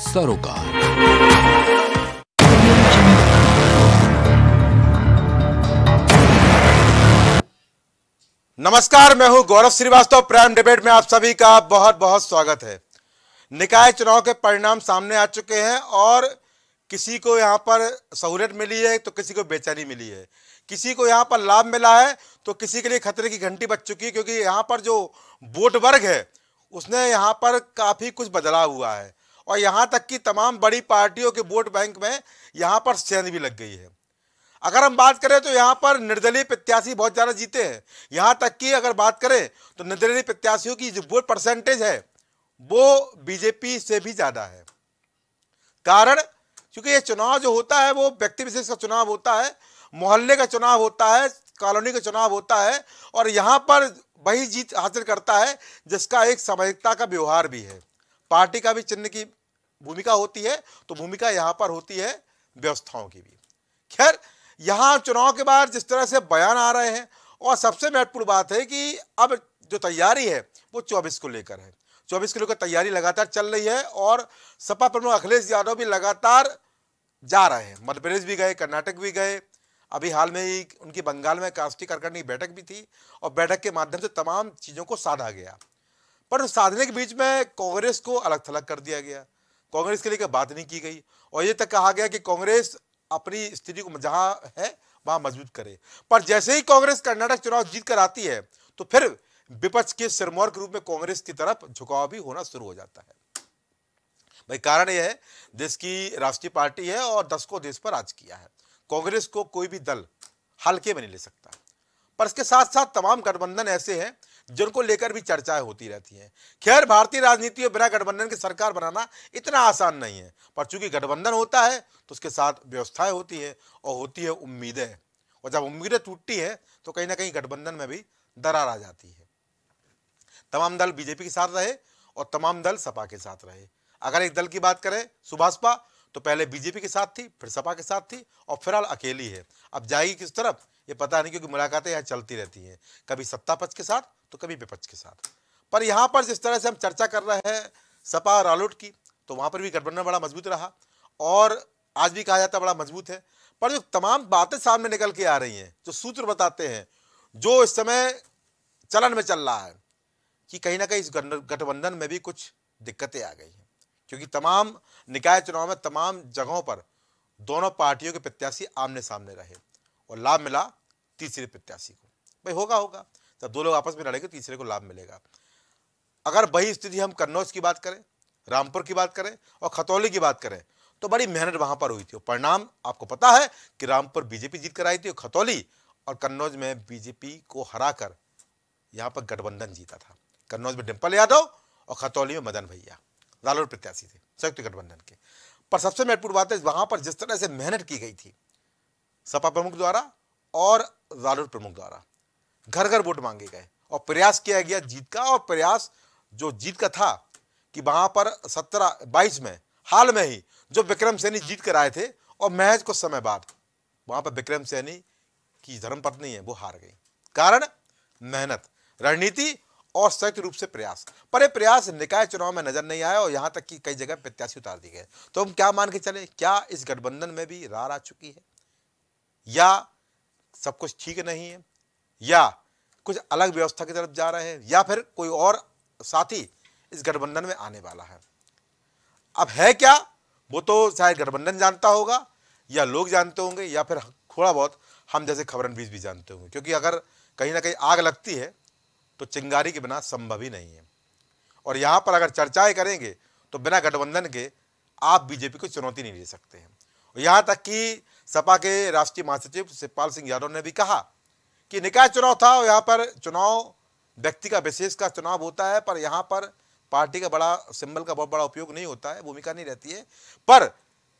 सरोकार। नमस्कार, मैं हूँ गौरव श्रीवास्तव। प्राइम डिबेट में आप सभी का बहुत बहुत स्वागत है। निकाय चुनाव के परिणाम सामने आ चुके हैं और किसी को यहाँ पर सहूलियत मिली है तो किसी को बेचैनी मिली है। किसी को यहाँ पर लाभ मिला है तो किसी के लिए खतरे की घंटी बज चुकी है, क्योंकि यहाँ पर जो वोट वर्ग है, उसने यहाँ पर काफ़ी कुछ बदलाव हुआ है। और यहाँ तक कि तमाम बड़ी पार्टियों के वोट बैंक में यहाँ पर सेंध भी लग गई है। अगर हम बात करें तो यहाँ पर निर्दलीय प्रत्याशी बहुत ज़्यादा जीते हैं। यहाँ तक कि अगर बात करें तो निर्दलीय प्रत्याशियों की जो वोट परसेंटेज है, वो बीजेपी से भी ज़्यादा है। कारण, क्योंकि ये चुनाव जो होता है, वो व्यक्ति विशेष का चुनाव होता है, मोहल्ले का चुनाव होता है, कॉलोनी का चुनाव होता है, और यहाँ पर वही जीत हासिल करता है, जिसका एक सामाजिकता का व्यवहार भी है। पार्टी का भी चिन्ह की भूमिका होती है तो भूमिका यहाँ पर होती है व्यवस्थाओं की भी। खैर, यहाँ चुनाव के बाद जिस तरह से बयान आ रहे हैं, और सबसे महत्वपूर्ण बात है कि अब जो तैयारी है, वो चौबीस को लेकर है। चौबीस को लेकर तैयारी लगातार चल रही है, और सपा प्रमुख अखिलेश यादव भी लगातार जा रहे हैं। मध्य प्रदेश भी गए, कर्नाटक भी गए। अभी हाल में ही उनकी बंगाल में कास्टी करकरनी बैठक भी थी, और बैठक के माध्यम से तमाम चीज़ों को साधा गया। पर साधने के बीच में कांग्रेस को अलग थलग कर दिया गया। कांग्रेस के लिए बात नहीं की गई? और ये तक कहा गया कि कांग्रेस अपनी स्थिति को जहाँ है, वहाँ मज़बूत करे। पर जैसे ही कांग्रेस कर्नाटक चुनाव जीत कर आती है तो फिर विपक्ष के सिरमौर के रूप में कांग्रेस की तरफ़ झुकाव भी होना शुरू हो जाता है। भाई, कारण यह है, देश की राष्ट्रीय पार्टी है और दस को देश पर राज किया है। कांग्रेस को कोई भी दल हल्के में नहीं ले सकता। पर इसके साथ साथ तमाम गठबंधन ऐसे हैं जिनको लेकर भी चर्चाएँ होती रहती हैं। खैर, भारतीय राजनीति में बिना गठबंधन की सरकार बनाना इतना आसान नहीं है। पर चूँकि गठबंधन होता है तो उसके साथ व्यवस्थाएँ होती है और होती है उम्मीदें। और जब उम्मीदें टूटती है तो कहीं ना कहीं गठबंधन में भी दरार आ जाती है। तमाम दल बीजेपी के साथ रहे और तमाम दल सपा के साथ रहे। अगर एक दल की बात करें सुभाषपा तो पहले बीजेपी के साथ थी, फिर सपा के साथ थी और फ़िलहाल अकेली है। अब जाएगी किस तरफ़? ये पता नहीं, क्योंकि मुलाकातें यहाँ चलती रहती हैं। कभी सत्ता पक्ष के साथ तो कभी विपक्ष के साथ। पर यहाँ पर जिस तरह से हम चर्चा कर रहे हैं, सपा और आलोट की तो वहाँ पर भी गठबंधन बड़ा मज़बूत रहा। और आज भी कहा जाता बड़ा मज़बूत है। पर जो तमाम बातें सामने निकल के आ रही हैं, जो सूत्र बताते हैं, जो इस समय चलन में चल रहा है, कि कहीं ना कहीं इस गठबंधन में भी कुछ दिक्कतें आ गई हैं। क्योंकि तमाम निकाय चुनाव में तमाम जगहों पर दोनों पार्टियों के प्रत्याशी आमने सामने रहे। और लाभ मिला तीसरे प्रत्याशी को। भाई होगा होगा। जब दो लोग आपस में लड़ेंगे, तीसरे को लाभ मिलेगा। अगर वही स्थिति हम कन्नौज की बात करें, रामपुर की बात करें और खतौली की बात करें तो बड़ी मेहनत वहाँ पर हुई थी। और परिणाम आपको पता है कि रामपुर बीजेपी जीत कर आई थी और खतौली और कन्नौज में बीजेपी को हराकर यहाँ पर गठबंधन जीता था। कन्नौज में डिम्पल यादव और खतौली में मदन भैया लालू प्रत्याशी थे, संयुक्त गठबंधन के। पर सबसे महत्वपूर्ण बात है, वहाँ पर जिस तरह से मेहनत की गई थी सपा प्रमुख द्वारा और रालोद प्रमुख द्वारा। घर घर वोट मांगे गए और प्रयास किया गया जीत का और प्रयास जो जीत का था कि वहाँ पर सत्रह, बाईस में, हाल में ही जो विक्रम सैनी जीत कर आए थे और महज कुछ समय बाद वहाँ पर विक्रम सैनी की धर्मपत्नी है, वो हार गई। कारण, मेहनत, रणनीति और संयुक्त रूप से प्रयास। पर यह प्रयास निकाय चुनाव में नज़र नहीं आया और यहाँ तक कि कई जगह प्रत्याशी उतार दिए गए। तो हम क्या मान के चले? क्या इस गठबंधन में भी रार आ चुकी है? या सब कुछ ठीक नहीं है, या कुछ अलग व्यवस्था की तरफ़ जा रहे हैं, या फिर कोई और साथी इस गठबंधन में आने वाला है। अब है क्या? वो तो शायद गठबंधन जानता होगा, या लोग जानते होंगे, या फिर थोड़ा बहुत हम जैसे खबरन बीज भी जानते होंगे, क्योंकि अगर कहीं ना कहीं आग लगती है तो चिंगारी के बिना संभव ही नहीं है। और यहाँ पर अगर चर्चाएँ करेंगे तो बिना गठबंधन के आप बीजेपी को चुनौती नहीं दे सकते हैं। यहाँ तक कि सपा के राष्ट्रीय महासचिव शिवपाल सिंह यादव ने भी कहा कि निकाय चुनाव था और यहाँ पर चुनाव, व्यक्ति का, विशेष का चुनाव होता है, पर यहाँ पर पार्टी का बड़ा, सिंबल का बहुत बड़ा उपयोग नहीं होता है, भूमिका नहीं रहती है। पर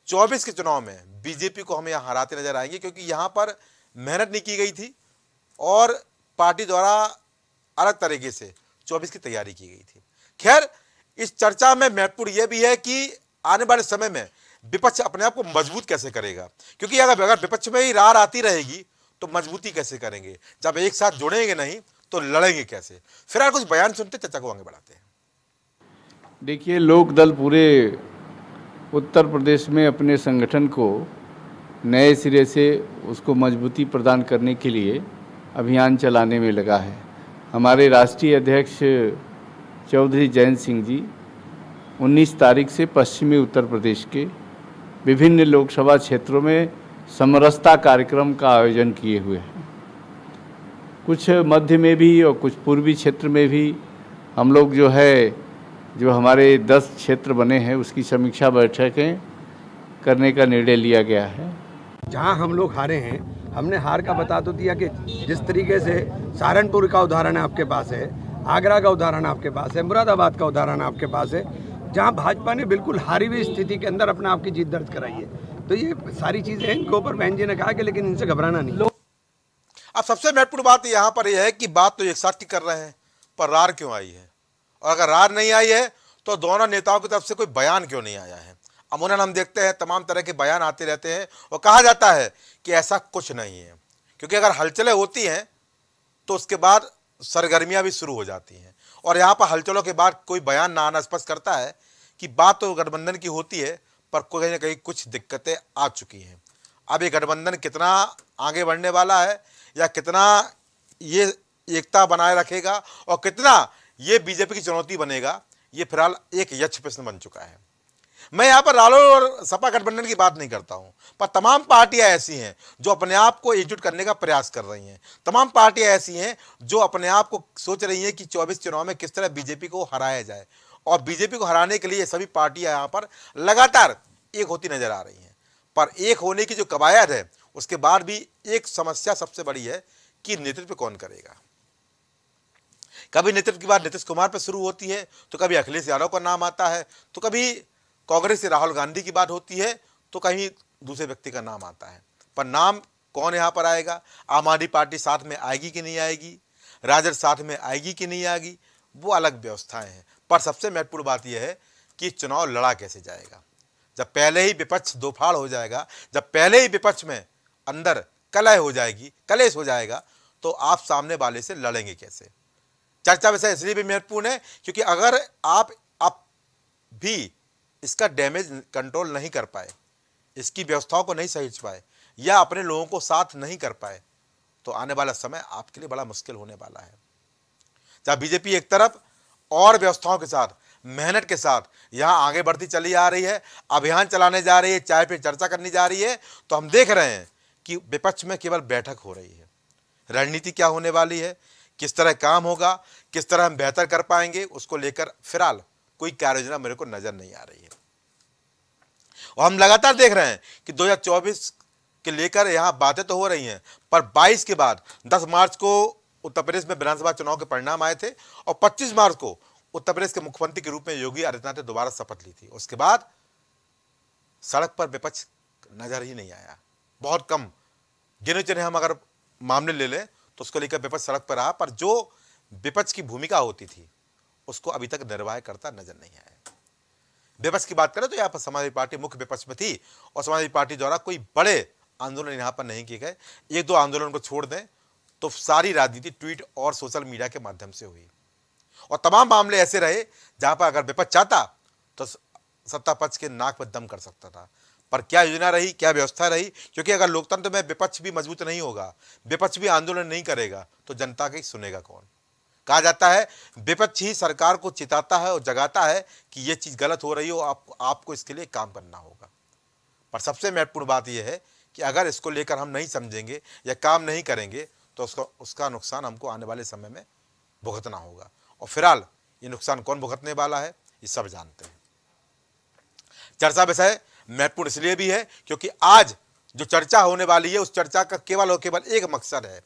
24 के चुनाव में बीजेपी को हम यहाँ हराते नज़र आएँगे क्योंकि यहाँ पर मेहनत नहीं की गई थी और पार्टी द्वारा अलग तरीके से 24 की तैयारी की गई थी। खैर, इस चर्चा में महत्वपूर्ण यह भी है कि आने वाले समय में विपक्ष अपने आप को मज़बूत कैसे करेगा? क्योंकि अगर अगर विपक्ष में ही रार आती रहेगी तो मजबूती कैसे करेंगे? जब एक साथ जुड़ेंगे नहीं तो लड़ेंगे कैसे? फिर कुछ बयान सुनते, चर्चा को आगे बढ़ाते हैं। देखिए लोक दल पूरे उत्तर प्रदेश में अपने संगठन को नए सिरे से उसको मजबूती प्रदान करने के लिए अभियान चलाने में लगा है। हमारे राष्ट्रीय अध्यक्ष चौधरी जयंत सिंह जी 19 तारीख से पश्चिमी उत्तर प्रदेश के विभिन्न लोकसभा क्षेत्रों में समरसता कार्यक्रम का आयोजन किए हुए हैं। कुछ मध्य में भी और कुछ पूर्वी क्षेत्र में भी हम लोग जो है, जो हमारे दस क्षेत्र बने हैं, उसकी समीक्षा बैठकें करने का निर्णय लिया गया है। जहाँ हम लोग हारे हैं, हमने हार का बता तो दिया कि जिस तरीके से सहारनपुर का उदाहरण आपके पास है, आगरा का उदाहरण आपके पास है, मुरादाबाद का उदाहरण आपके पास है जहाँ भाजपा ने बिल्कुल हारी हुई स्थिति के अंदर अपने आप की जीत दर्ज कराई है। तो ये सारी चीज़ें हैं इनके ऊपर बहन जी ने कहा कि लेकिन इनसे घबराना नहीं। अब सबसे महत्वपूर्ण बात यहाँ पर यह है कि बात तो एक साथ की कर रहे हैं, पर रार क्यों आई है? और अगर रार नहीं आई है तो दोनों नेताओं की तरफ़ से कोई बयान क्यों नहीं आया है? अमूनन हम देखते हैं, तमाम तरह के बयान आते रहते हैं, और कहा जाता है कि ऐसा कुछ नहीं है। क्योंकि अगर हलचलें होती हैं तो उसके बाद सरगर्मियाँ भी शुरू हो जाती हैं। और यहाँ पर हलचलों के बाद कोई बयान ना आना स्पष्ट करता है कि बात तो गठबंधन की होती है, पर कहीं ना कहीं कुछ दिक्कतें आ चुकी हैं। अब ये गठबंधन कितना आगे बढ़ने वाला है या कितना ये एकता बनाए रखेगा और कितना ये बीजेपी की चुनौती बनेगा, ये फ़िलहाल एक यक्ष प्रश्न बन चुका है। मैं यहाँ पर रालोद और सपा गठबंधन की बात नहीं करता हूँ, पर तमाम पार्टियाँ ऐसी हैं जो अपने आप को एकजुट करने का प्रयास कर रही हैं। तमाम पार्टियाँ ऐसी हैं जो अपने आप को सोच रही हैं कि 24 चुनाव में किस तरह बीजेपी को हराया जाए, और बीजेपी को हराने के लिए सभी पार्टियाँ यहाँ पर लगातार एक होती नज़र आ रही हैं। पर एक होने की जो कवायद है, उसके बाद भी एक समस्या सबसे बड़ी है कि नेतृत्व कौन करेगा। कभी नेतृत्व की बात नीतीश कुमार पर शुरू होती है तो कभी अखिलेश यादव का नाम आता है तो कभी कांग्रेस से राहुल गांधी की बात होती है तो कहीं दूसरे व्यक्ति का नाम आता है। पर नाम कौन यहाँ पर आएगा? आम आदमी पार्टी साथ में आएगी कि नहीं आएगी? राजद साथ में आएगी कि नहीं आएगी? वो अलग व्यवस्थाएँ हैं। पर सबसे महत्वपूर्ण बात यह है कि चुनाव लड़ा कैसे जाएगा? जब पहले ही विपक्ष दो फाड़ हो जाएगा, जब पहले ही विपक्ष में अंदर कलह हो जाएगी, कलेश हो जाएगा तो आप सामने वाले से लड़ेंगे कैसे? चर्चा विषय इसलिए भी महत्वपूर्ण है, क्योंकि अगर आप आप भी इसका डैमेज कंट्रोल नहीं कर पाए, इसकी व्यवस्थाओं को नहीं सही पाए, या अपने लोगों को साथ नहीं कर पाए तो आने वाला समय आपके लिए बड़ा मुश्किल होने वाला है। जब बीजेपी एक तरफ़ और व्यवस्थाओं के साथ, मेहनत के साथ यहाँ आगे बढ़ती चली आ रही है, अभियान चलाने जा रही है, चाय पे चर्चा करनी जा रही है तो हम देख रहे हैं कि विपक्ष में केवल बैठक हो रही है। रणनीति क्या होने वाली है? किस तरह काम होगा? किस तरह हम बेहतर कर पाएँगे? उसको लेकर फ़िलहाल कोई कार्य योजना मेरे को नज़र नहीं आ रही है। और हम लगातार देख रहे हैं कि 2024 के लेकर यहाँ बातें तो हो रही हैं, पर 22 के बाद 10 मार्च को उत्तर प्रदेश में विधानसभा चुनाव के परिणाम आए थे और 25 मार्च को उत्तर प्रदेश के मुख्यमंत्री के रूप में योगी आदित्यनाथ ने दोबारा शपथ ली थी। उसके बाद सड़क पर विपक्ष नज़र ही नहीं आया। बहुत कम, गिने चुने हम अगर मामले ले लें तो उसको लेकर विपक्ष सड़क पर रहा, पर जो विपक्ष की भूमिका होती थी, उसको अभी तक निर्वाह करता नज़र नहीं आया। विपक्ष की बात करें तो यहाँ पर समाजवादी पार्टी मुख्य विपक्ष में थी और समाजवादी पार्टी द्वारा कोई बड़े आंदोलन यहाँ पर नहीं किए गए। एक दो आंदोलन को छोड़ दें तो सारी राजनीति ट्वीट और सोशल मीडिया के माध्यम से हुई। और तमाम मामले ऐसे रहे जहाँ पर अगर विपक्ष चाहता तो सत्ता पक्ष के नाक पर दम कर सकता था। पर क्या योजना रही, क्या व्यवस्था रही? क्योंकि अगर लोकतंत्र में विपक्ष भी मज़बूत नहीं होगा विपक्ष भी आंदोलन नहीं करेगा तो जनता की सुनेगा कौन? कहा जाता है विपक्ष ही सरकार को चिताता है और जगाता है कि ये चीज़ गलत हो रही हो आप, आपको इसके लिए काम करना होगा। पर सबसे महत्वपूर्ण बात यह है कि अगर इसको लेकर हम नहीं समझेंगे या काम नहीं करेंगे तो उसका उसका नुकसान हमको आने वाले समय में भुगतना होगा। और फ़िलहाल ये नुकसान कौन भुगतने वाला है ये सब जानते हैं। चर्चा विषय महत्वपूर्ण इसलिए भी है क्योंकि आज जो चर्चा होने वाली है उस चर्चा का केवल और केवल एक मकसद है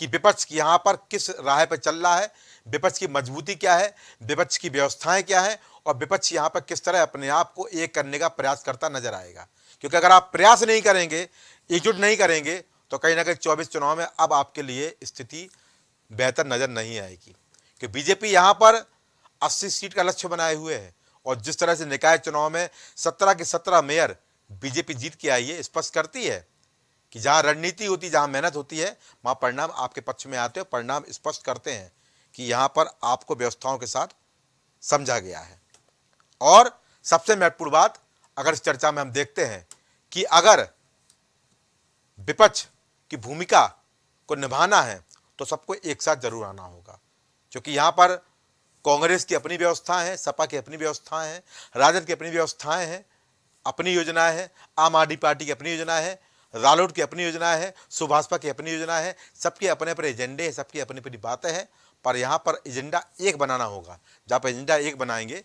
कि विपक्ष यहाँ पर किस राह पर चल रहा है, विपक्ष की मजबूती क्या है, विपक्ष की व्यवस्थाएँ क्या है और विपक्ष यहाँ पर किस तरह अपने आप को एक करने का प्रयास करता नज़र आएगा। क्योंकि अगर आप प्रयास नहीं करेंगे, एकजुट नहीं करेंगे तो कहीं ना कहीं चौबीस चुनाव में अब आपके लिए स्थिति बेहतर नज़र नहीं आएगी। कि बीजेपी यहाँ पर अस्सी सीट का लक्ष्य बनाए हुए है और जिस तरह से निकाय चुनाव में सत्रह के सत्रह मेयर बीजेपी जीत के आई है, स्पष्ट करती है कि जहाँ रणनीति होती है जहाँ मेहनत होती है, वहाँ परिणाम आपके पक्ष में आते हैं परिणाम स्पष्ट करते हैं कि यहाँ पर आपको व्यवस्थाओं के साथ समझा गया है। और सबसे महत्वपूर्ण बात, अगर इस चर्चा में हम देखते हैं कि अगर विपक्ष की भूमिका को निभाना है तो सबको एक साथ ज़रूर आना होगा। क्योंकि यहाँ पर कांग्रेस की अपनी व्यवस्था है, सपा की अपनी व्यवस्थाएँ हैं, राजद की अपनी व्यवस्थाएँ हैं, अपनी योजनाएँ हैं, आम आदमी पार्टी की अपनी योजना है रालोट की अपनी योजना है, सुभाषपा की अपनी योजना है, सबके अपने अपने एजेंडे हैं, सबकी अपनी अपनी बातें हैं, पर यहाँ पर एजेंडा एक बनाना होगा। जब एजेंडा एक बनाएँगे,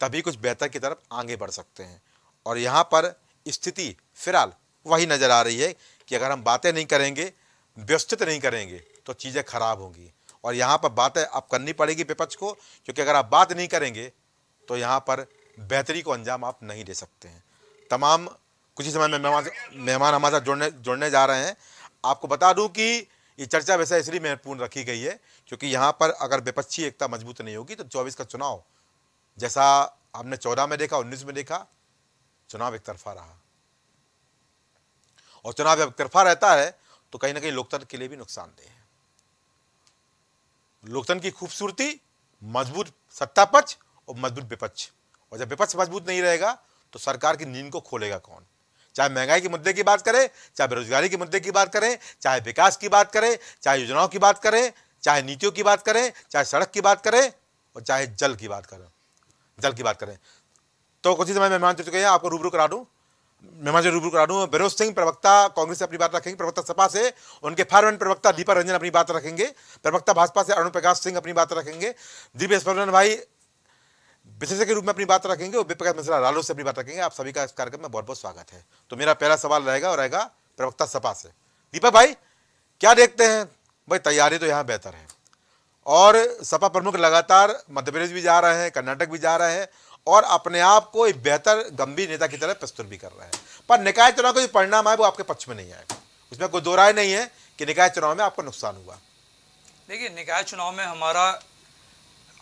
तभी कुछ बेहतर की तरफ़ आगे बढ़ सकते हैं। और यहाँ पर स्थिति फ़िलहाल वही नज़र आ रही है कि अगर हम बातें नहीं करेंगे, व्यवस्थित नहीं करेंगे तो चीज़ें खराब होंगी। और यहाँ पर बातें अब करनी पड़ेगी विपक्ष को, क्योंकि अगर आप बात नहीं करेंगे तो यहाँ पर बेहतरी को अंजाम आप नहीं दे सकते हैं। तमाम कुछ ही समय में मेहमान मेहमान हमारे साथ जुड़ने जुड़ने जा रहे हैं। आपको बता दूँ कि ये चर्चा वैसे इसलिए महत्वपूर्ण रखी गई है क्योंकि यहाँ पर अगर विपक्षी एकता मज़बूत नहीं होगी तो चौबीस का चुनाव, जैसा हमने चौदह में देखा, उन्नीस में देखा, चुनाव एक तरफा रहा। और चुनाव जब तरफा रहता है तो कहीं ना कहीं लोकतंत्र के लिए भी नुकसानदेह है। लोकतंत्र की खूबसूरती, मज़बूत सत्ता पक्ष और मज़बूत विपक्ष। और जब विपक्ष मज़बूत नहीं रहेगा तो सरकार की नींद को खोलेगा कौन? चाहे महँगाई के मुद्दे की बात करें, चाहे बेरोजगारी के मुद्दे की बात करें, चाहे विकास की बात करें, चाहे योजनाओं की बात करें, चाहे नीतियों की बात करें, चाहे सड़क की बात करें और चाहे जल की बात करें, जल की बात करें। तो कुछ ही समय मेहमान चुके हैं, आपको रूबरू करा दूँ। मेहमान जो रूबरू करा दूँ विरोध सिंह, प्रवक्ता, कांग्रेस से अपनी बात रखेंगे, प्रवक्ता सपा से, उनके फार्मेंट प्रवक्ता दीपा रंजन अपनी बात रखेंगे, प्रवक्ता भाजपा से अरुण प्रकाश सिंह अपनी बात रखेंगे। दीपेश परवन भाई विशेषज्ञ के रूप में अपनी बात रखेंगे और विप्रकाश मिश्रा लालू से अपनी बात रखेंगे। आप सभी का इस कार्यक्रम में बहुत बहुत स्वागत है। तो मेरा पहला सवाल रहेगा और रहेगा प्रवक्ता सपा से। दीपक भाई, क्या देखते हैं? भाई, तैयारी तो यहाँ बेहतर है। और सपा प्रमुख लगातार मध्य प्रदेश भी जा रहे हैं, कर्नाटक भी जा रहे हैं और अपने आप को एक बेहतर, गंभीर नेता की तरह प्रस्तुत भी कर रहे हैं। पर निकाय चुनाव का जो परिणाम है वो आपके पक्ष में नहीं आएगा उसमें कोई दो राय नहीं है कि निकाय चुनाव में आपको नुकसान हुआ। देखिए, निकाय चुनाव में हमारा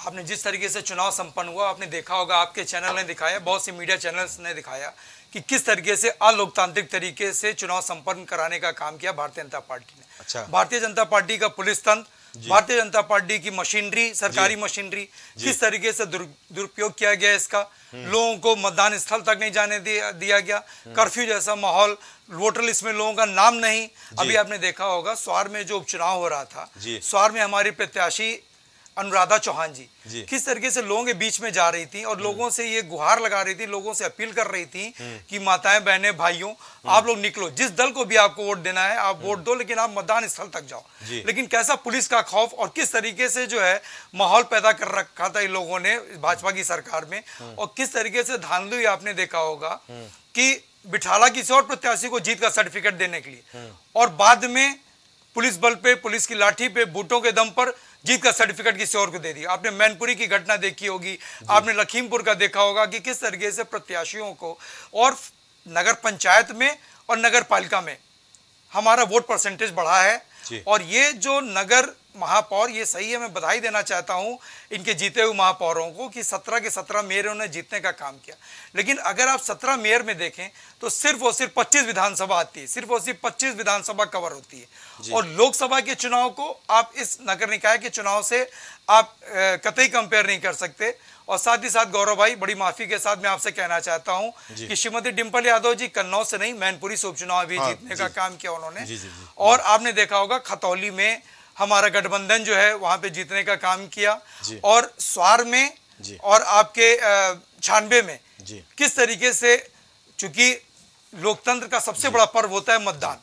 आपने जिस तरीके से चुनाव संपन्न हुआ आपने देखा होगा आपके चैनल ने दिखाया बहुत से मीडिया चैनल्स ने दिखाया कि किस तरीके से अलोकतांत्रिक तरीके से चुनाव संपन्न कराने का काम किया भारतीय जनता पार्टी ने। अच्छा। भारतीय जनता पार्टी का पुलिस तंत्र भारतीय जनता पार्टी की मशीनरी सरकारी मशीनरी किस तरीके से दुरुपयोग किया गया इसका? लोगों को मतदान स्थल तक नहीं जाने दिया, दिया गया। कर्फ्यू जैसा माहौल वोटर लिस्ट में लोगों का नाम नहीं। अभी आपने देखा होगा स्वार में जो उपचुनाव हो रहा था स्वार में हमारी प्रत्याशी अनुराधा चौहान जी, जी। किस तरीके से लोगों के बीच में जा रही थी और लोगों से ये गुहार लगा रही थी लोगों से अपील कर रही थी हम्म। कि माताएँ बहनें भाइयों आप लोग निकलो। जिस दल को भी आपको वोट देना है आप वोट दो लेकिन आप मतदान स्थल तक जाओ। लेकिन कैसा पुलिस का खौफ और किस तरीके से जो है माहौल पैदा कर रखा था इन लोगों ने भाजपा की सरकार में? हम्म। और किस तरीके से धांधली आपने देखा होगा हम्म। कि बिठाला किसी और प्रत्याशी को जीत का सर्टिफिकेट देने के लिए? और बाद में पुलिस बल पे पुलिस की लाठी पे बूटों के दम पर जीत का सर्टिफिकेट किसी और को दे दिया। आपने मैनपुरी की घटना देखी होगी आपने लखीमपुर का देखा होगा कि किस तरीके से प्रत्याशियों को और नगर पंचायत में और नगर पालिका में हमारा वोट परसेंटेज बढ़ा है। और ये जो नगर महापौर ये सही है मैं बधाई देना चाहता हूँ इनके जीते हुए महापौरों को कि 17 के 17 मेयर उन्होंने जीतने का काम किया। लेकिन अगर आप 17 मेयर में देखें तो सिर्फ़ और सिर्फ़ 25 विधानसभा आती है सिर्फ़ और सिर्फ़ 25 विधानसभा कवर होती है। और लोकसभा के चुनाव को आप इस नगर निकाय के चुनाव से आप कतई कंपेयर नहीं कर सकते। और साथ ही साथ गौरव भाई बड़ी माफ़ी के साथ मैं आपसे कहना चाहता हूँ कि श्रीमती डिम्पल यादव जी कन्नौज से नहीं मैनपुरी से उपचुनाव भी हाँ, जीतने जी, का काम किया उन्होंने। जी, जी, जी, और आपने देखा होगा खतौली में हमारा गठबंधन जो है वहाँ पे जीतने का काम किया। और स्वार में और आपके छानबे में किस तरीके से चूँकि लोकतंत्र का सबसे बड़ा पर्व होता है मतदान।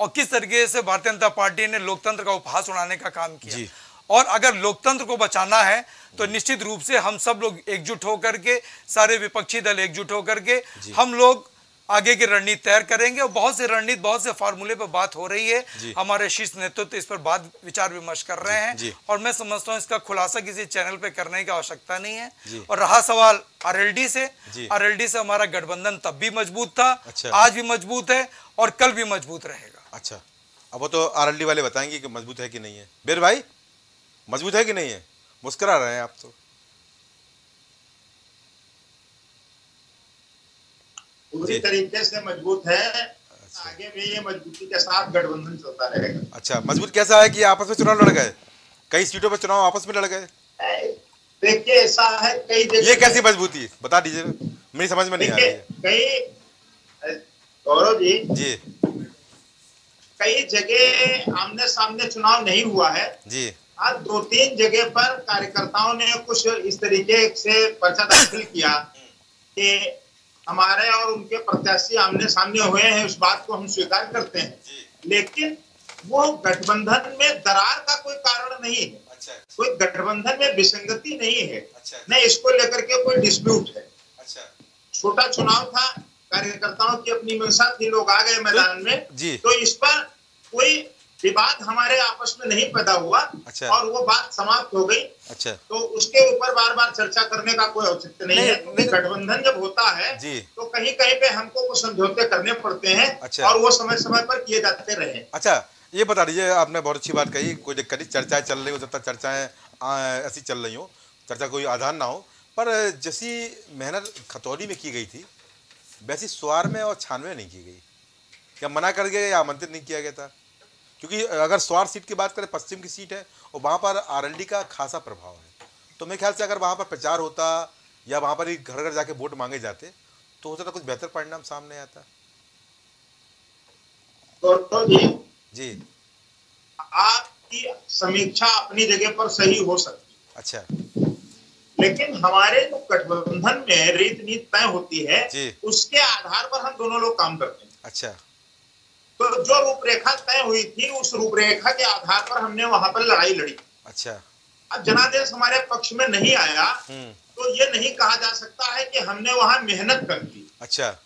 और किस तरीके से भारतीय जनता पार्टी ने लोकतंत्र का उपहास उड़ाने का काम किया। और अगर लोकतंत्र को बचाना है तो निश्चित रूप से हम सब लोग एकजुट होकर के सारे विपक्षी दल एकजुट होकर के हम लोग आगे की रणनीति तैयार करेंगे और बहुत से रणनीति बहुत से फार्मूले पर बात हो रही है। हमारे शीर्ष नेतृत्व इस पर बात विचार विमर्श कर रहे हैं और मैं समझता हूँ इसका खुलासा किसी चैनल पे करने की आवश्यकता नहीं है। और रहा सवाल आरएलडी से। आरएलडी से हमारा गठबंधन तब भी मज़बूत था अच्छा। आज भी मज़बूत है और कल भी मज़बूत रहेगा। अच्छा। अब वो तो आरएलडी वाले बताएँगे कि मज़बूत है कि नहीं है। बेर भाई मज़बूत है कि नहीं है? मुस्करा रहे हैं आप तो। पूरी तरीके से मज़बूत है। अच्छा। आगे भी ये मजबूती के साथ गठबंधन चलता रहेगा। अच्छा मज़बूत कैसा है कि आपस में चुनाव लड़ गए? कई सीटों पर चुनाव आपस में लड़ गए? देखिए ऐसा है कई ये कैसी मजबूती बता दीजिए। मेरी समझ में नहीं आ रही है। कई गौरव जी। जी। कई जगह आमने सामने चुनाव नहीं हुआ है। जी। आज दो तीन जगह पर कार्यकर्ताओं ने कुछ इस तरीके से पर्चा दाखिल किया कि हमारे और उनके प्रत्याशी आमने सामने हुए हैं उस बात को हम स्वीकार करते हैं। लेकिन वो गठबंधन में दरार का कोई कारण नहीं है। अच्छा। कोई गठबंधन में विसंगति नहीं है। अच्छा। न इसको लेकर के कोई डिस्प्यूट है। अच्छा। छोटा चुनाव था कार्यकर्ताओं की अपनी मंशा थी लोग आ गए मैदान में। जी। तो इस पर कोई विवाद हमारे आपस में नहीं पैदा हुआ अच्छा। और वो बात समाप्त हो गई अच्छा तो उसके ऊपर बार बार चर्चा करने का कोई औचित्य नहीं नहीं, है क्योंकि। गठबंधन जब होता है जी। तो कहीं कहीं पे हमको कुछ समझौते करने पड़ते हैं अच्छा। और वो समय समय पर किए जाते रहे अच्छा ये बता दीजिए आपने बहुत अच्छी बात कही कोई दिक्कत नहीं चर्चाएँ चल रही हो जब तक चर्चाएँ ऐसी चल रही हो चर्चा कोई आधार ना हो पर जैसी मेहनत खतौली में की गई थी वैसी स्वार में और छानवे नहीं की गई क्या मना कर गया या आमंत्रित नहीं किया गया था क्योंकि अगर स्वार सीट की बात करें पश्चिम की सीट है और वहाँ पर आरएलडी का खासा प्रभाव है। तो मेरे ख्याल से अगर वहाँ पर प्रचार होता या वहाँ पर ही घर घर जाके वोट मांगे जाते तो हो सकता कुछ बेहतर परिणाम सामने आता। तो, जी जी। आपकी समीक्षा अपनी जगह पर सही हो सकती है। अच्छा। लेकिन हमारे जो गठबंधन में रीत नीति तय होती है जी। उसके आधार पर हम दोनों लोग काम करते हैं। अच्छा। तो जो रूपरेखा तय हुई थी उस रूपरेखा के आधार पर हमने वहाँ पर लड़ाई लड़ी। अच्छा। अब जनादेश हमारे पक्ष में नहीं आया हम्म। तो ये नहीं कहा जा सकता है कि हमने वहाँ मेहनत कर दी। अच्छा।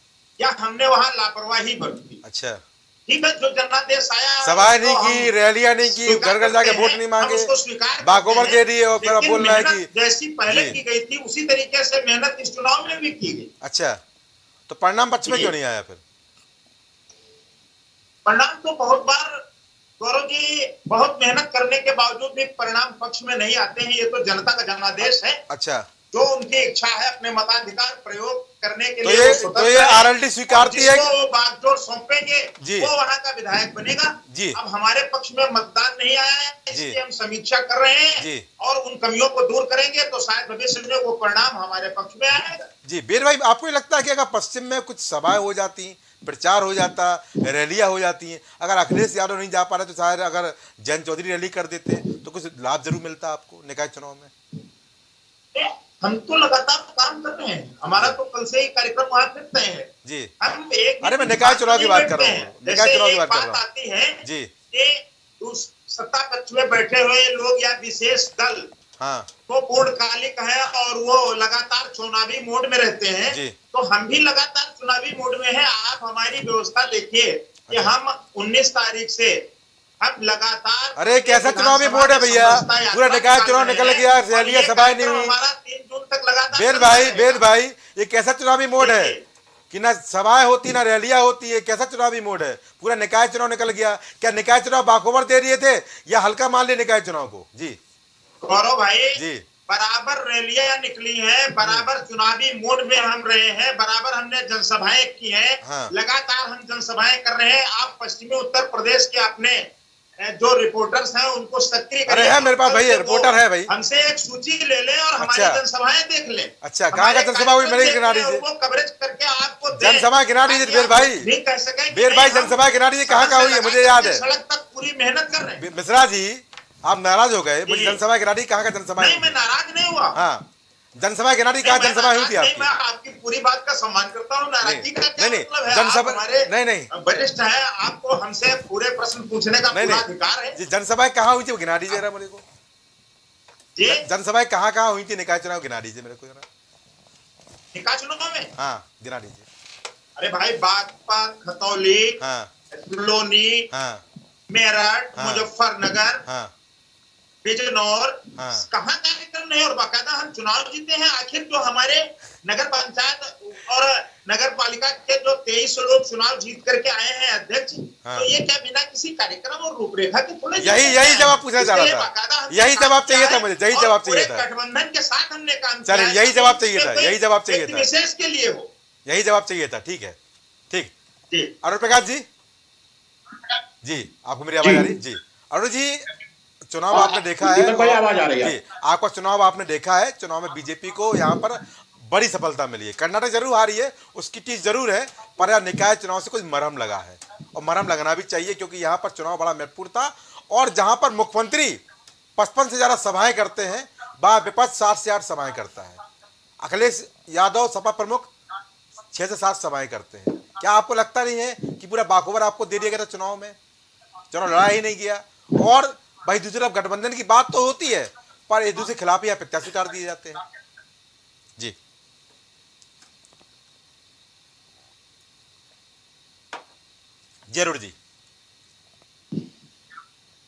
या हमने वहाँ लापरवाही बरती। अच्छा। ठीक है जो जनादेश आया सभाएँ नहीं की रैलियाँ नहीं की घर घर जाके वोट नहीं मांगे। उसको स्वीकार करते बागोवर हैं, दे दिए और फिर बोल रहा है कि जैसी पहले की गई थी उसी तरीके से मेहनत इस चुनाव में भी की गई। अच्छा। तो परिणाम पक्ष में क्यों नहीं आया फिर? परिणाम तो बहुत बार गौरव जी बहुत मेहनत करने के बावजूद भी परिणाम पक्ष में नहीं आते हैं ये तो जनता का जनादेश है अच्छा जो उनकी इच्छा है अपने मताधिकार प्रयोग करने के तो लिए ये तो ये है। आरएलडी स्वीकारती है वो बागडोर सौंपेंगे जी। वो वहाँ का विधायक बनेगा जी। अब हमारे पक्ष में मतदान नहीं आया है इसलिए हम समीक्षा कर रहे हैं जी। और उन कमियों को दूर करेंगे तो शायद भविष्य में वो परिणाम हमारे पक्ष में आएगा जी बीर भाई आपको लगता है कि अगर पश्चिम में कुछ सभाएँ हो जाती प्रचार हो जाता रैलियाँ हो जाती हैं। अगर अखिलेश यादव नहीं जा पा रहे तो शायद अगर जयंत चौधरी रैली कर देते तो कुछ लाभ ज़रूर मिलता आपको निकाय चुनाव में? हम तो लगातार काम कर रहे हैं। हमारा तो कल से ही कार्यक्रम वहाँ फिर तय है। जी। हम एक अरे मैं निकाय चुनाव की बात कर रहा हूँ। निकाय चुनाव की बात कर रहा हूँ। जी। उस सत्ता पक्ष में बैठे हुए लोग या विशेष दल हाँ। वो पूर्णकालिक है और वो लगातार चुनावी मोड में रहते हैं। तो हम भी लगातार चुनावी मोड में हैं आप हमारी व्यवस्था देखिए कि हम 19 तारीख से हम लगातार अरे कैसा चुनावी मोड है भैया? पूरा निकाय चुनाव निकल गया, रैलियाँ सभाएँ नहीं हुई। हमारा तीन जून तक लगातार वेद भाई वेद भाई ये कैसा चुनावी मोड है? कि ना सभाएँ होती ना रैलियाँ होती है कैसा चुनावी मोड है? पूरा निकाय चुनाव निकल गया। क्या निकाय चुनाव बाखोबर दे रहे थे या हल्का मान लिया निकाय चुनाव को? जी। गौरव भाई जी बराबर रैलियाँ निकली हैं बराबर चुनावी मोड में हम रहे हैं बराबर हमने जनसभाएँ की हैं हाँ। लगातार हम जनसभाएँ कर रहे हैं आप पश्चिमी उत्तर प्रदेश के अपने जो रिपोर्टर्स हैं उनको सक्रिय अरे है मेरे पास भाई, रिपोर्टर है भाई। हमसे एक सूची ले लें और हमारी अच्छा। जनसभाएँ देख लें अच्छा, कहाँ का जनसभा हुई? मेरे गिना दीजिए। वो कवरेज करके आपको जनसभा गिना दीजिए, बेर भाई। नहीं कह सकें कि बेर भाई, जनसभा गिना दीजिए, कहाँ कहाँ हुई है? मुझे याद है। सड़क तक पूरी मेहनत कर रहे हैं मिश्रा जी आप नाराज़ हो गए मुझे जनसभा दी कहाँ का जनसभा नहीं मैं नाराज़ नहीं हुआ। हाँ जनसभा दी कहाँ जनसभा हुई थी आपकी? मैं आपकी पूरी बात का सम्मान करता हूँ नाराज़गी का क्या नहीं, नहीं, मतलब है? जनसभा- नहीं, नहीं। वरिष्ठ है आपको हमसे पूरे प्रश्न पूछने का नहीं नहीं। अधिकार है। जी कहाँ हुई थी वो गिना दीजिए जरा मेरे को? जी? जनसभाएँ कहाँ कहाँ हुई थी? निकाय चुनाव गिना दीजिए मेरे को जरा। निकाय चुनाव में? हाँ गिना दीजिए अरे भाई बागपत खतौली हाँ। हाँ। मेरठ हाँ। मुजफ्फरनगर हाँ। बिजनौर हाँ। कहाँ कार्यक्रम नहीं और बाकायदा हम चुनाव जीते हैं आखिर जो हमारे नगर पंचायत और नगर पालिका के जो तेईस लोग चुनाव जीत करके आए हैं अध्यक्ष हाँ। तो ये क्या बिना किसी कार्यक्रम और रूपरेखा के जीते यही- यही जवाब पूछना चाह रहा था। यही जवाब चाहिए था मुझे, यही जवाब चाहिए था। गठबंधन के साथ हमने काम किया यही जवाब चाहिए था, यही जवाब चाहिए था। विशेष के लिए हो यही जवाब चाहिए था ठीक है ठीक अरुण प्रकाश जी जी आपको मेरी आवाज़ आ रही जी अरुण जी चुनाव आपने देखा है आवाज़ आ रही है। आपका चुनाव आपने देखा है। चुनाव में बीजेपी को यहाँ पर बड़ी सफलता मिली है। कर्नाटक ज़रूर हारी है उसकी चीज़ ज़रूर है पर यह निकाय चुनाव से कुछ मरहम लगा है। और मरहम लगना भी चाहिए क्योंकि यहाँ पर चुनाव बड़ा महत्वपूर्ण था। और जहाँ पर मुख्यमंत्री पचपन से ज़्यादा सभाएँ करते हैं वह विपक्ष सात से आठ सभाएँ करता है। अखिलेश यादव सपा प्रमुख छह से सात सभाएँ करते हैं। क्या आपको लगता नहीं है कि पूरा बाखोबर आपको दे दिया गया था चुनाव में? चुनाव लड़ा ही नहीं गया। और भाई दूसरी तरफ़ गठबंधन की बात तो होती है पर एक दूसरे के खिलाफ ही प्रत्याशी उतार दिए जाते हैं। जी। जी अरुण जी।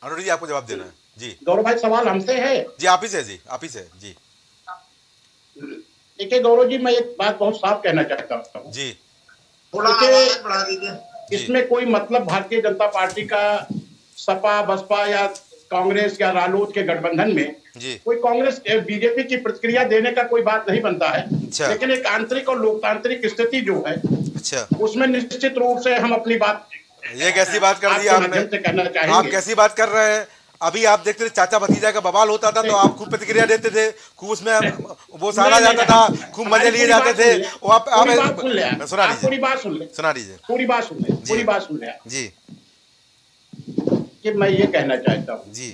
अरुण जी आपको जवाब देना है। जी। गौरव भाई सवाल हमसे है? जी आप ही से जी आप ही से जी। देखिए गौरव जी मैं एक बात बहुत साफ़ कहना चाहता हूँ। जी। थोड़ा बढ़ा दीजिए। इसमें कोई मतलब भारतीय जनता पार्टी का सपा बसपा या कांग्रेस या रालोद के गठबंधन में कोई कांग्रेस बीजेपी की प्रतिक्रिया देने का कोई बात नहीं बनता है। अच्छा। लेकिन एक आंतरिक और लोकतांत्रिक स्थिति जो है अच्छा। उसमें निश्चित रूप से हम अपनी बात ये कैसी बात कर दी आपने? आप कैसी बात कर रहे हैं? अभी आप देखते थे चाचा भतीजा का बवाल होता था तो आप खूब प्रतिक्रिया देते थे खूब उसमें वो सारा जाता था खूब मज़े लिए जाते थे। वो आप आप। सुना पूरी दीजिए। बात सुन ले। सुना दीजिए। पूरी बात सुन ले। पूरी बात सुन ले जी। कि मैं ये कहना चाहता हूँ जी।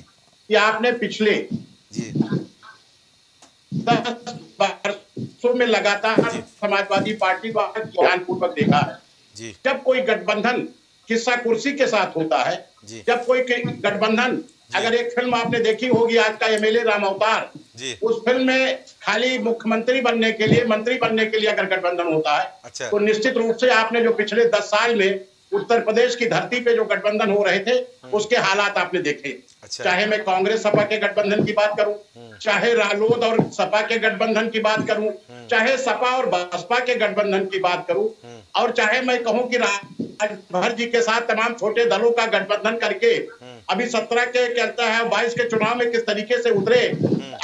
कि आपने पिछले जी। दस वर्षों में लगातार समाजवादी पार्टी को ध्यान पूर्वक देखा है। जी। जब कोई गठबंधन किस्सा कुर्सी के साथ होता है जी। जब कोई गठबंधन अगर एक फ़िल्म आपने देखी होगी आज का एमएलए राम अवतार उस फ़िल्म में खाली मुख्यमंत्री बनने के लिए मंत्री बनने के लिए अगर गठबंधन होता है अच्छा। तो निश्चित रूप से आपने जो पिछले दस साल में उत्तर प्रदेश की धरती पे जो गठबंधन हो रहे थे उसके हालात आपने देखे। अच्छा। चाहे मैं कांग्रेस सपा के गठबंधन की बात करूँ चाहे रालोद और सपा के गठबंधन की बात करूँ चाहे सपा और बसपा के गठबंधन की बात करूँ और चाहे मैं कहूँ कि राजभर जी के साथ तमाम छोटे दलों का गठबंधन करके अभी सत्रह के कहता है बाईस के चुनाव में किस तरीके से उतरे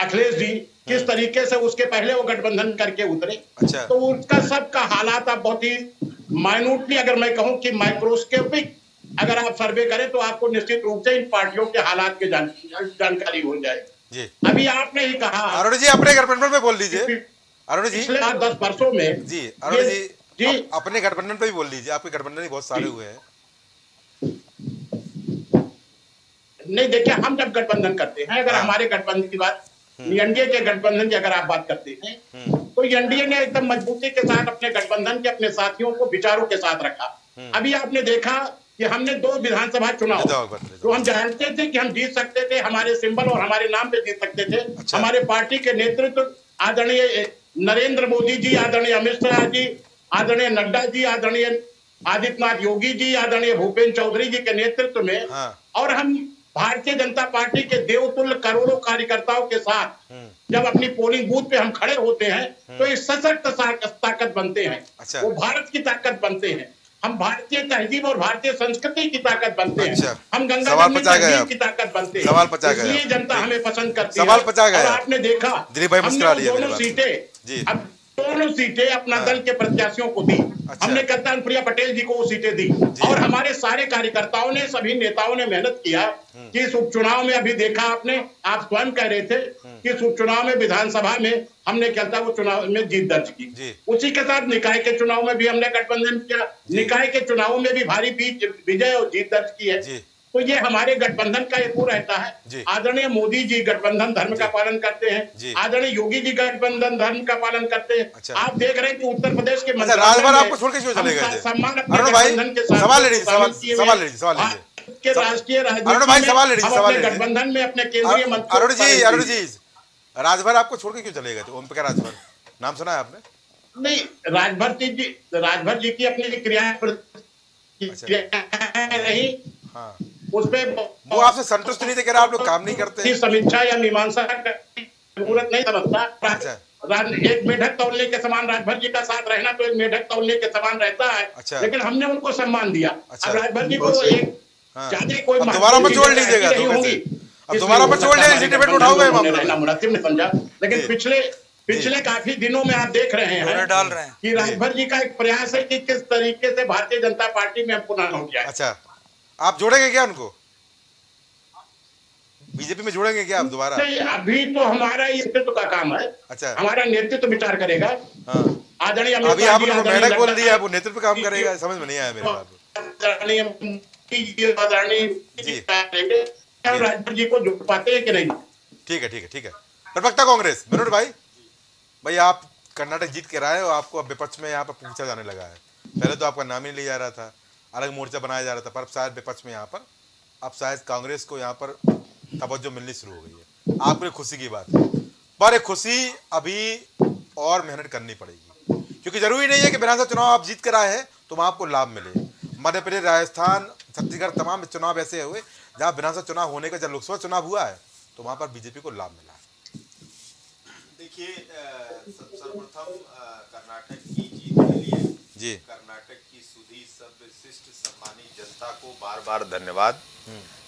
अखिलेश जी किस तरीके से उसके पहले वो गठबंधन करके उतरे अच्छा। तो उनका सबका हालात आप बहुत ही माइन्यूटली अगर मैं कहूँ कि माइक्रोस्कोपिक अगर आप सर्वे करें तो आपको निश्चित रूप से इन पार्टियों के हालात की जान, जानकारी हो जाएगी जी। अभी आपने ही कहा अरुण जी अपने गठबंधन में बोल दीजिए। अरुण जी। पिछले आठ दस वर्षो में जी अरुण जी जी। अप- अपने गठबंधन पे भी बोल लीजिए आपके गठबंधन बहुत सारे हुए हैं। नहीं देखिए हम जब गठबंधन करते हैं अगर हाँ। हमारे गठबंधन की बात एनडीए के गठबंधन की अगर आप बात करते हैं तो एनडीए ने एकदम मजबूती के साथ अपने गठबंधन के अपने साथियों को विचारों के साथ रखा अभी आपने देखा कि हमने दो विधानसभा चुनाव। जो हम जानते थे कि हम जीत सकते थे हमारे सिंबल और हमारे नाम पे जीत सकते थे अच्छा। हमारे पार्टी के नेतृत्व आदरणीय नरेंद्र मोदी जी आदरणीय अमित शाह जी आदरणीय नड्डा जी आदरणीय आदित्यनाथ योगी जी आदरणीय भूपेन्द्र चौधरी जी के नेतृत्व में हाँ। और हम भारतीय जनता पार्टी के देवतुल्य करोड़ों कार्यकर्ताओं के साथ जब अपनी पोलिंग बूथ पे हम खड़े होते हैं तो एक सशक्त ताकत बनते हैं। अच्छा। वो भारत की ताकत बनते हैं। हम भारतीय तहजीब और भारतीय संस्कृति की ताकत बनते हैं। अच्छा। हम गंगा सवाल पचा गए की ताकत बनते हैं। सवाल पचा गए जनता हमें पसंद करती सवाल है। पचा गए आपने देखा दिलीप भाई मुस्कुरा दोनों सीटें। जी। अब दोनों सीटें अपना हाँ। दल के प्रत्याशियों को दी अच्छा। हमने कप्तान प्रिया पटेल जी को वो सीटें दी और हमारे सारे कार्यकर्ताओं ने सभी नेताओं ने मेहनत किया हम्म। कि इस उपचुनाव में अभी देखा आपने आप स्वयं कह रहे थे हम्म। कि इस उपचुनाव में विधानसभा में हमने कहता वो चुनाव में जीत दर्ज की उसी के साथ निकाय के चुनाव में भी हमने गठबंधन किया निकाय के चुनावों में भी भारी विजय और जीत दर्ज की है। तो ये हमारे गठबंधन का एक वो रहता है। आदरणीय मोदी जी गठबंधन धर्म का पालन करते हैं। आदरणीय योगी जी गठबंधन धर्म का पालन करते हैं। अच्छा। आप देख रहे हैं कि उत्तर प्रदेश के सम्मान के राष्ट्रीय गठबंधन में अपने केंद्रीय मंत्री अरुण जी अरुण जी राजभर आपको छोड़ के क्यों चले गए थे? ओम प्रकाश राजभर नाम सुना है आपने? नहीं राजभर जी जी राजभर जी की अपनी क्रियाएँ अच्छा। रही हाँ। उस पे वो आपसे संतुष्ट नहीं थे कह रहे आप लोग काम नहीं करते समीक्षा या मीमांसा की ज़रूरत नहीं समझता अच्छा। एक मेढक तौलने के समान राजभर जी का साथ रहना तो एक मेढक तौलने के समान रहता है अच्छा। लेकिन हमने उनको सम्मान दिया अच्छा। अब राजभर जी को एक हाँ। कोई दोबारा मचोड़ चीज़ें लीजिएगा नहीं कैसे? होंगी। अब दोबारा हो है लिया, इसी हमारे डिबेट उठाओगे नहीं समझा लेकिन पिछले पिछले काफ़ी दिनों में आप देख रहे हैं डाल रहे हैं। कि राजभर जी का एक प्रयास है कि किस तरीके से भारतीय जनता पार्टी में हम पुनः जाए अच्छा आप जोड़ेंगे क्या उनको? बीजेपी में जुड़ेंगे क्या आप दोबारा? नहीं अभी तो हमारा ये नेतृत्व का काम है। अच्छा। हमारा नेतृत्व तो विचार करेगा। हाँ। आदरणीय अभी वो मेढक बोल दिया वो नेतृत्व काम करेगा समझ में नहीं आया मेरे बात। जी, को जुड़ पाते हैं कि नहीं? ठीक है ठीक है ठीक है। प्रवक्ता कांग्रेस विनोद भाई। भाई आप कर्नाटक जीत के रहे हो आपको अब विपक्ष में यहाँ पर पूछा जाने लगा है। पहले तो आपका नाम ही नहीं लिया जा रहा था। अलग मोर्चा बनाया जा रहा था पर अब शायद विपक्ष में यहाँ पर अब शायद कांग्रेस को यहाँ पर तवज्जो मिलनी शुरू हो गई है। आपके लिए खुशी की बात है। पर एक खुशी अभी और मेहनत करनी पड़ेगी। क्योंकि ज़रूरी नहीं है कि विधानसभा चुनाव आप जीत कर आए हैं तो वहाँ आपको लाभ मिले। मध्य प्रदेश राजस्थान छत्तीसगढ़ तमाम चुनाव ऐसे हुए जहाँ विधानसभा चुनाव होने का जब लोकसभा चुनाव हुआ है तो वहाँ पर बीजेपी को लाभ मिला। है देखिए सर्वप्रथम कर्नाटक की जीत के लिए जी। कर्नाटक सब शिष्ट सम्मानित जनता को बार बार धन्यवाद।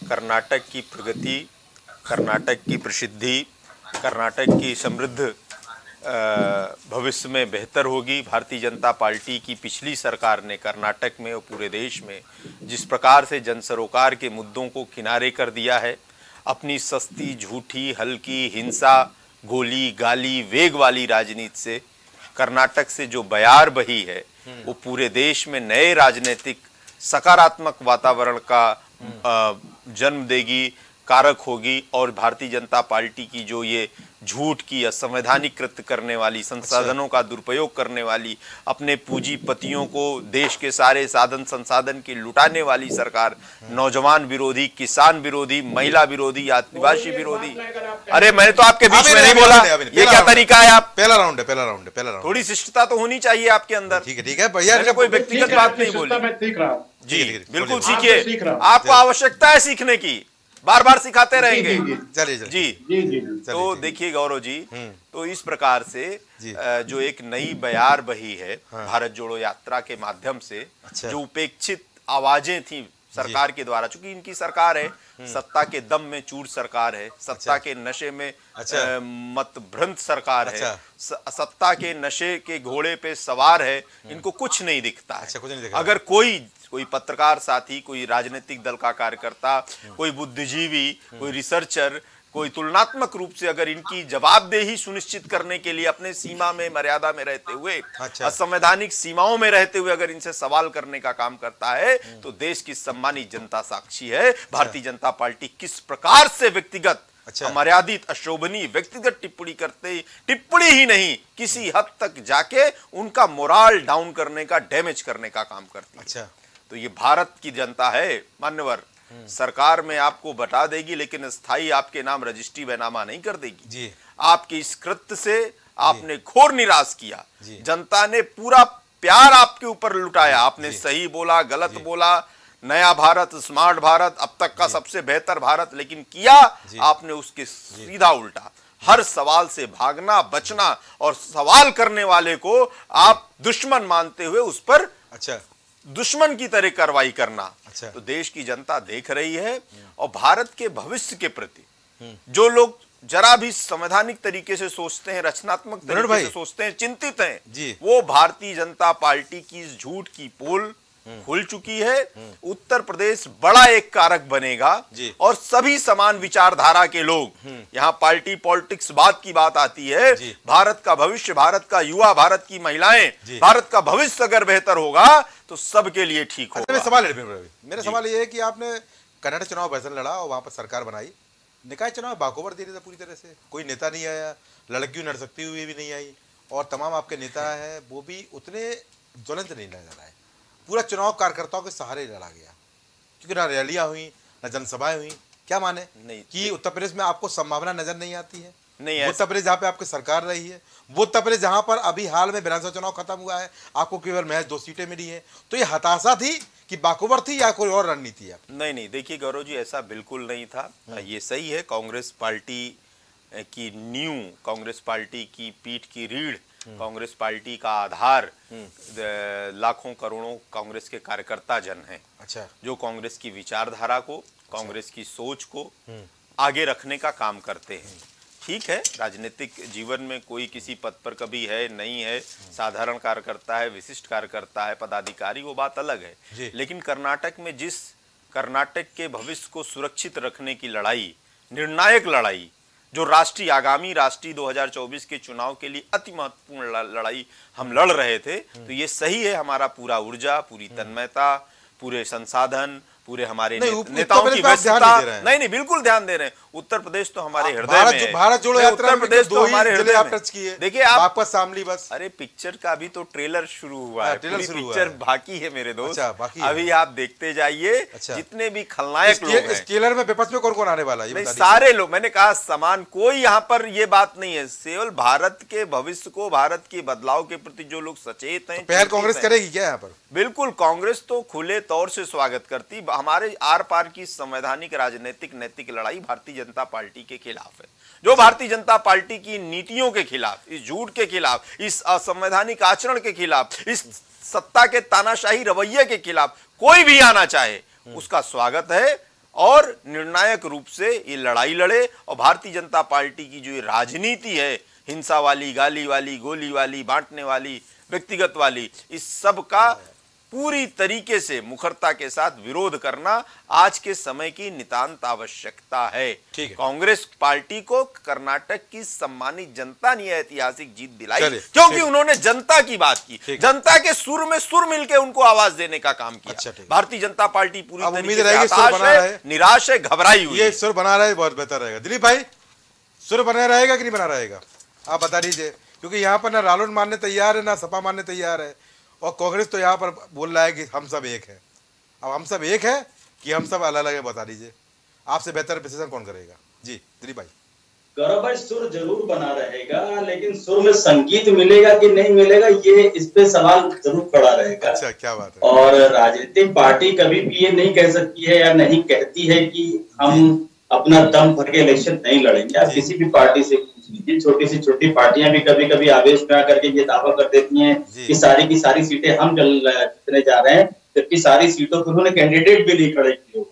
कर्नाटक की प्रगति, कर्नाटक की प्रसिद्धि, कर्नाटक की समृद्ध भविष्य में बेहतर होगी। भारतीय जनता पार्टी की पिछली सरकार ने कर्नाटक में और पूरे देश में जिस प्रकार से जन सरोकार के मुद्दों को किनारे कर दिया है, अपनी सस्ती, झूठी, हल्की, हिंसा, गोली, गाली, वेग वाली राजनीति से, कर्नाटक से जो बयार बही है वो पूरे देश में नए राजनीतिक सकारात्मक वातावरण का जन्म देगी। कारक होगी और भारतीय जनता पार्टी की जो ये झूठ की असंवैधानिक कृत्य करने वाली संसाधनों का दुरुपयोग करने वाली अपने पूंजीपतियों को देश के सारे साधन संसाधन के लुटाने वाली सरकार नौजवान विरोधी किसान विरोधी महिला विरोधी आदिवासी विरोधी। अरे मैंने तो आपके बीच में नहीं, बोला। ये क्या तरीका है आप? पहला राउंड है पहला राउंड है पहला राउंड थोड़ी शिष्टता तो होनी चाहिए आपके अंदर। ठीक है ठीक है भैया कोई व्यक्तिगत बात नहीं बोली। शिष्टता मैं सीख रहा हूँ। जी बिल्कुल सीखिए। हूँ। आपको आवश्यकता है सीखने की। बार बार सिखाते रहेंगे। जी, जी, चलिए जी जी तो देखिए गौरव जी तो इस प्रकार से जो। एक नई बयार बही है। भारत जोड़ो यात्रा के माध्यम से अच्छा। जो उपेक्षित आवाज़ें थी सरकार के द्वारा चूँकि इनकी सरकार है सत्ता के दम में चूर सरकार है सत्ता अच्छा। के नशे में अच्छा। मत भ्रंत सरकार अच्छा। है सत्ता के नशे के घोड़े पे सवार है इनको कुछ नहीं दिखता है। अच्छा, कुछ नहीं अगर कोई कोई पत्रकार साथी कोई राजनीतिक दल का कार्यकर्ता कोई बुद्धिजीवी कोई रिसर्चर कोई तुलनात्मक रूप से अगर इनकी जवाबदेही सुनिश्चित करने के लिए अपने सीमा में मर्यादा में रहते हुए अच्छा। असंवैधानिक सीमाओं में रहते हुए अगर इनसे सवाल करने का काम करता है तो देश की सम्मानित जनता साक्षी है। भारतीय जनता पार्टी किस प्रकार से व्यक्तिगत अच्छा। मर्यादित अशोभनीय व्यक्तिगत टिप्पणी करते टिप्पणी ही नहीं किसी हद तक जाके उनका मोराल डाउन करने का डैमेज करने का काम करती है। अच्छा। तो ये भारत की जनता है मान्यवर। सरकार में आपको बता देगी लेकिन स्थायी आपके नाम रजिस्ट्री बैनामा नहीं कर देगी। जी। आपके इस कृत्य से आपने घोर निराश किया। जनता ने पूरा प्यार आपके ऊपर लुटाया। आपने सही बोला गलत बोला नया भारत स्मार्ट भारत अब तक का सबसे बेहतर भारत लेकिन किया आपने उसके सीधा उल्टा। हर सवाल से भागना बचना और सवाल करने वाले को आप दुश्मन मानते हुए उस पर अच्छा। दुश्मन की तरह कार्रवाई करना। अच्छा। तो देश की जनता देख रही है और भारत के भविष्य के प्रति जो लोग जरा भी संवैधानिक तरीके से सोचते हैं रचनात्मक तरीके से सोचते हैं चिंतित हैं वो भारतीय जनता पार्टी की इस झूठ की पोल खुल चुकी है। उत्तर प्रदेश बड़ा एक कारक बनेगा। और सभी समान विचारधारा के लोग। यहाँ पार्टी पॉलिटिक्स बात की बात आती है। भारत का भविष्य भारत का युवा भारत की महिलाएँ भारत का भविष्य अगर बेहतर होगा तो सबके लिए ठीक अच्छा होगा। मैं सवाल मेरा। सवाल ये है कि आपने कर्नाटक चुनाव वैसे लड़ा और वहाँ पर सरकार बनाई। निकाय चुनाव बाकोवर दे रहे थे पूरी तरह से। कोई नेता नहीं आया लड़कियों लड़ सकती हुई भी नहीं आई और तमाम आपके नेता है वो भी उतने ज्वलंत नहीं नज़र आए। पूरा चुनाव कार्यकर्ताओं के सहारे लड़ा गया। क्योंकि ना रैलियाँ हुई ना जनसभाएँ हुई। क्या माने? नहीं। कि उत्तर प्रदेश में आपको संभावना नज़र नहीं आती है? नहीं, उत्तर प्रदेश जहाँ पे आपकी सरकार रही है वो उत्तर प्रदेश जहाँ पर अभी हाल में विधानसभा चुनाव खत्म हुआ है आपको केवल महज दो सीटें मिली है। तो ये हताशा थी कि बाकुबर थी या कोई और रणनीति है? नहीं नहीं देखिए गौरव जी ऐसा बिल्कुल नहीं था। ये सही है कांग्रेस पार्टी की न्यू कांग्रेस पार्टी की पीठ की रीढ़ कांग्रेस पार्टी का आधार लाखों करोड़ों कांग्रेस के कार्यकर्ता जन हैं। अच्छा। जो कांग्रेस की विचारधारा को कांग्रेस की सोच को आगे रखने का काम करते हैं। ठीक है राजनीतिक जीवन में कोई किसी पद पर कभी है नहीं है। साधारण कार्यकर्ता है विशिष्ट कार्यकर्ता है पदाधिकारी वो बात अलग है। लेकिन कर्नाटक में जिस कर्नाटक के भविष्य को सुरक्षित रखने की लड़ाई निर्णायक लड़ाई जो राष्ट्रीय आगामी राष्ट्रीय 2024 के चुनाव के लिए अति महत्वपूर्ण लड़ाई हम लड़ रहे थे तो ये सही है, हमारा पूरा ऊर्जा, पूरी तन्मयता, पूरे संसाधन पूरे हमारे ने, नेताओं की व्यस्तता नहीं। नहीं नहीं बिल्कुल ध्यान दे रहे हैं उत्तर प्रदेश तो हमारे हृदय में जो-। भारत जोड़ो यात्रा उत्तर प्रदेश तो हमारे हृदय आप टच किए देखिए आप शामली बस अरे पिक्चर का भी तो ट्रेलर शुरू हुआ हाँ, है ट्रेलर शुरू पिक्चर बाकी है मेरे दोस्त अच्छा। अभी आप देखते जाइए अच्छा। जितने भी खलनायक लोग स्केलर में विपक्ष में कौन कौन आने वाला है। सारे लोग मैंने कहा समान कोई यहाँ पर ये बात नहीं है केवल भारत के भविष्य को भारत के बदलाव के प्रति जो लोग सचेत हैं पहल कांग्रेस करेगी क्या यहाँ पर बिल्कुल कांग्रेस तो खुले तौर से स्वागत करती हमारे आर पार की संवैधानिक राजनीतिक नैतिक लड़ाई भारतीय जनता पार्टी के खिलाफ है। जो भारतीय जनता पार्टी की नीतियों के खिलाफ इस झूठ के खिलाफ इस असंवैधानिक आचरण के खिलाफ इस सत्ता के तानाशाही रवैये के खिलाफ कोई भी आना चाहे उसका स्वागत है और निर्णायक रूप से ये लड़ाई लड़े और भारतीय जनता पार्टी की जो राजनीति है हिंसा वाली गाली वाली गोली वाली बांटने वाली व्यक्तिगत वाली इस सब का पूरी तरीके से मुखरता के साथ विरोध करना आज के समय की नितांत आवश्यकता है। कांग्रेस पार्टी को कर्नाटक की सम्मानित जनता ने ऐतिहासिक जीत दिलाई क्योंकि उन्होंने जनता की बात की जनता के सुर में सुर मिलके उनको आवाज़ देने का काम किया। अच्छा, भारतीय जनता पार्टी पूरी उम्मीद निराश है घबराई हुई सुर बना रहे बहुत बेहतर रहेगा। दिलीप भाई सुर बना रहेगा कि नहीं बना रहेगा? आप बता दीजिए क्योंकि यहाँ पर ना रालोद मानने तैयार है ना सपा मानने तैयार है। और कांग्रेस तो यहाँ पर बोल रहा है कि हम सब एक है। अब हम सब एक है कि हम सब अलग अलग है बता दीजिए। आपसे बेहतर विश्लेषण कौन करेगा? जी दिलीप भाई। गौरव भाई सुर ज़रूर बना रहेगा लेकिन सुर में संगीत मिलेगा कि नहीं मिलेगा ये इस पे सवाल ज़रूर खड़ा रहेगा। अच्छा क्या बात है। और राजनीतिक पार्टी कभी भी ये नहीं कह सकती है या नहीं कहती है कि हम अपना दम भर के इलेक्शन नहीं लड़ेंगे। आप किसी भी पार्टी से लीजिए छोटी सी छोटी पार्टियाँ भी कभी कभी आवेश में आकर के ये दावा कर देती हैं कि सारी की सारी सीटें हम चल जीतने जा रहे हैं जबकि सारी सीटों पर उन्होंने कैंडिडेट भी नहीं खड़े किए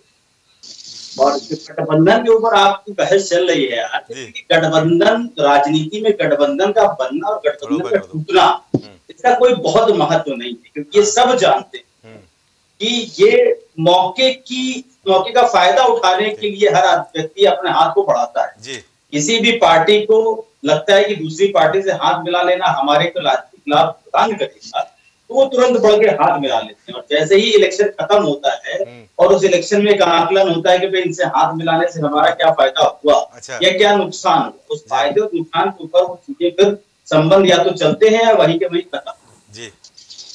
और गठबंधन के ऊपर आपकी बहस चल रही है यार गठबंधन राजनीति में गठबंधन का बनना और गठबंधन का टूटना इसका कोई बहुत महत्व नहीं है क्योंकि ये सब जानते हैं कि ये मौके की मौके का फ़ायदा उठाने के लिए हर व्यक्ति अपने हाथ को बढ़ाता है। जी। किसी भी पार्टी को लगता है कि दूसरी पार्टी से हाथ मिला लेना हमारे को लाभ प्रदान करेगा तो वो तुरंत बढ़ के हाथ मिला लेते हैं। और जैसे ही इलेक्शन खत्म होता है और उस इलेक्शन में एक आकलन होता है कि भाई इनसे हाथ मिलाने से हमारा क्या फ़ायदा हुआ अच्छा। या क्या नुकसान हुआ उस फ़ायदे और नुकसान के ऊपर वो चीज़ें फिर संबंध या तो चलते हैं या वही के वही खत्म।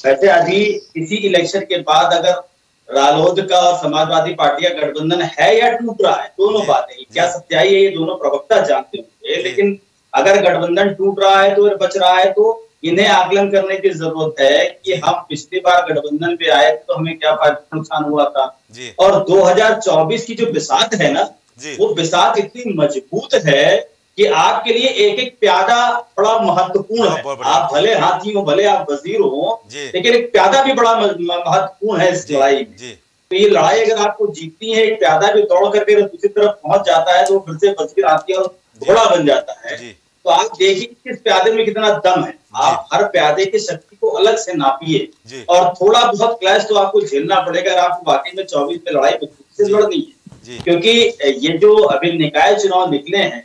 वैसे अभी इसी इलेक्शन के बाद अगर रालोद का और समाजवादी पार्टी का गठबंधन है या टूट रहा है? दोनों बातें क्या सच्चाई है ये दोनों प्रवक्ता जानते होंगे। लेकिन अगर गठबंधन टूट रहा है तो बच रहा है तो इन्हें आकलन करने की ज़रूरत है कि हम पिछली बार गठबंधन पे आए तो हमें क्या फ़ायदा नुकसान हुआ था? और 2024 की जो बिसात है ना वो बिसात इतनी मज़बूत है कि आपके लिए एक एक प्यादा बड़ा महत्वपूर्ण हाँ, है आप भले हाथी हो भले आप वज़ीर हो लेकिन एक प्यादा भी बड़ा महत्वपूर्ण है इस लड़ाई में। तो ये लड़ाई अगर आपको जीतनी है एक प्यादा भी दौड़ करके अगर दूसरी तरफ़ पहुँच जाता है तो फिर से वज़ीर आती है और घोड़ा बन जाता है। तो आप देखिए कि इस प्यादे में कितना दम है। आप हर प्यादे की शक्ति को अलग से नापिए। और थोड़ा बहुत क्लैश तो आपको झेलना पड़ेगा अगर आपको वाकई में चौबीस में लड़ाई से लड़नी है। क्योंकि ये जो अभी निकाय चुनाव निकले हैं